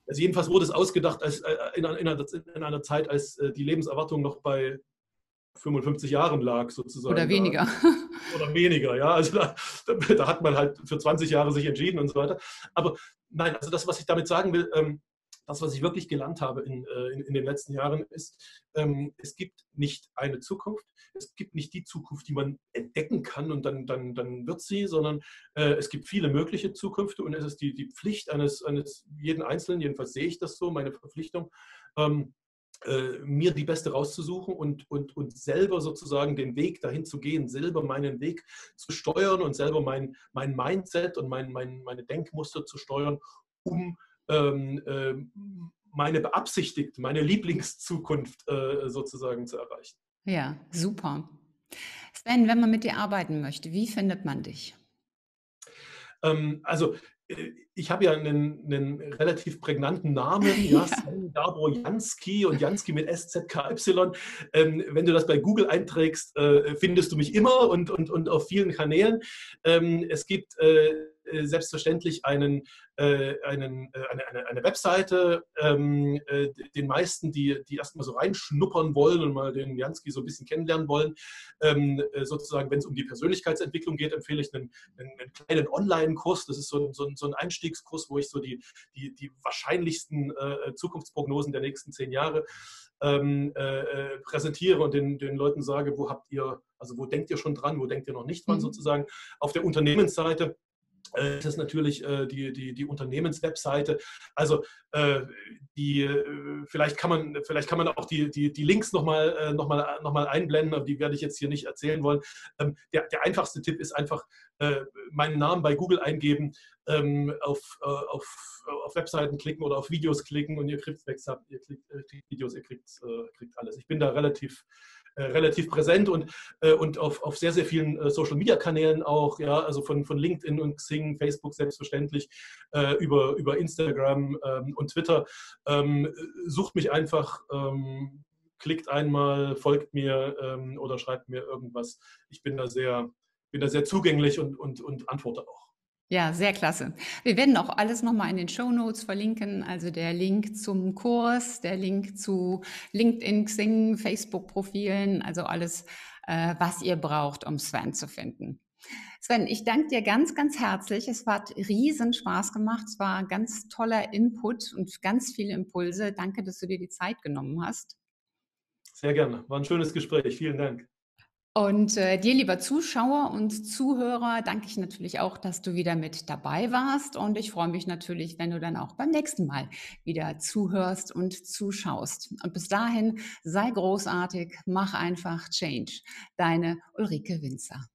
Also jedenfalls wurde es ausgedacht als, äh, in, einer, in, einer, Zeit, als äh, die Lebenserwartung noch bei 55 Jahren lag, sozusagen. Oder weniger. Da, oder weniger, ja. Also da, da, hat man halt für 20 Jahre sich entschieden und so weiter. Aber nein, also das, was ich damit sagen will, ähm, das, was ich wirklich gelernt habe in, äh, in, in den letzten Jahren, ist, ähm, es gibt nicht eine Zukunft, es gibt nicht die Zukunft, die man entdecken kann und dann, dann, dann wird sie, sondern äh, es gibt viele mögliche Zukünfte und es ist die, die Pflicht eines, eines jeden Einzelnen, jedenfalls sehe ich das so, meine Verpflichtung, ähm, äh, mir die beste rauszusuchen und, und, und selber sozusagen den Weg dahin zu gehen, selber meinen Weg zu steuern und selber mein, mein Mindset und mein, mein, meine Denkmuster zu steuern, um ähm, äh, meine beabsichtigt, meine Lieblingszukunft äh, sozusagen zu erreichen. Ja, super. Sven, wenn man mit dir arbeiten möchte, wie findet man dich? Ähm, also ich habe ja einen, einen, relativ prägnanten Namen, ja, Gabor Jansky und Jansky mit SZKY. Ähm, wenn du das bei Google einträgst, äh, findest du mich immer und, und, und auf vielen Kanälen. Ähm, es gibt äh, äh, selbstverständlich einen, äh, einen, äh, eine, eine, eine, Webseite. Ähm, äh, den meisten, die, die erstmal so reinschnuppern wollen und mal den Jansky so ein bisschen kennenlernen wollen, ähm, äh, sozusagen, wenn es um die Persönlichkeitsentwicklung geht, empfehle ich einen, einen, einen kleinen Online-Kurs. Das ist so ein, so, so ein, Einstiegskurs, wo ich so die, die, die wahrscheinlichsten Zukunftsprognosen der nächsten zehn Jahre ähm, präsentiere und den, den Leuten sage, wo habt ihr, also wo denkt ihr schon dran, wo denkt ihr noch nicht dran mhm. sozusagen. Auf der Unternehmensseite das ist natürlich äh, die, die, die Unternehmenswebseite. Also äh, die, vielleicht, kann man, vielleicht kann man auch die, die, die Links nochmal noch mal, noch mal einblenden, aber die werde ich jetzt hier nicht erzählen wollen. Ähm, der, der einfachste Tipp ist einfach meinen Namen bei Google eingeben, ähm, auf, auf, auf Webseiten klicken oder auf Videos klicken und ihr kriegt, ihr kriegt Videos, ihr kriegt, kriegt alles. Ich bin da relativ äh, relativ präsent und, äh, und auf, auf sehr, sehr vielen äh, Social-Media-Kanälen auch, ja, also von, von LinkedIn und Xing, Facebook selbstverständlich, über, über Instagram ähm, und Twitter. Ähm, sucht mich einfach, ähm, klickt einmal, folgt mir oder schreibt mir irgendwas. Ich bin da sehr, bin da sehr zugänglich und, und, und antworte auch. Ja, sehr klasse. Wir werden auch alles nochmal in den Show Notes verlinken, also der Link zum Kurs, der Link zu LinkedIn, Xing, Facebook-Profilen, also alles, äh, was ihr braucht, um Sven zu finden. Sven, ich danke dir ganz, ganz herzlich. Es hat riesen Spaß gemacht. Es war ganz toller Input und ganz viele Impulse. Danke, dass du dir die Zeit genommen hast. Sehr gerne. War ein schönes Gespräch. Vielen Dank. Und äh, dir, lieber Zuschauer und Zuhörer, danke ich natürlich auch, dass du wieder mit dabei warst. Und ich freue mich natürlich, wenn du dann auch beim nächsten Mal wieder zuhörst und zuschaust. Und bis dahin, sei großartig, mach einfach Change. Deine Ulrike Winzer.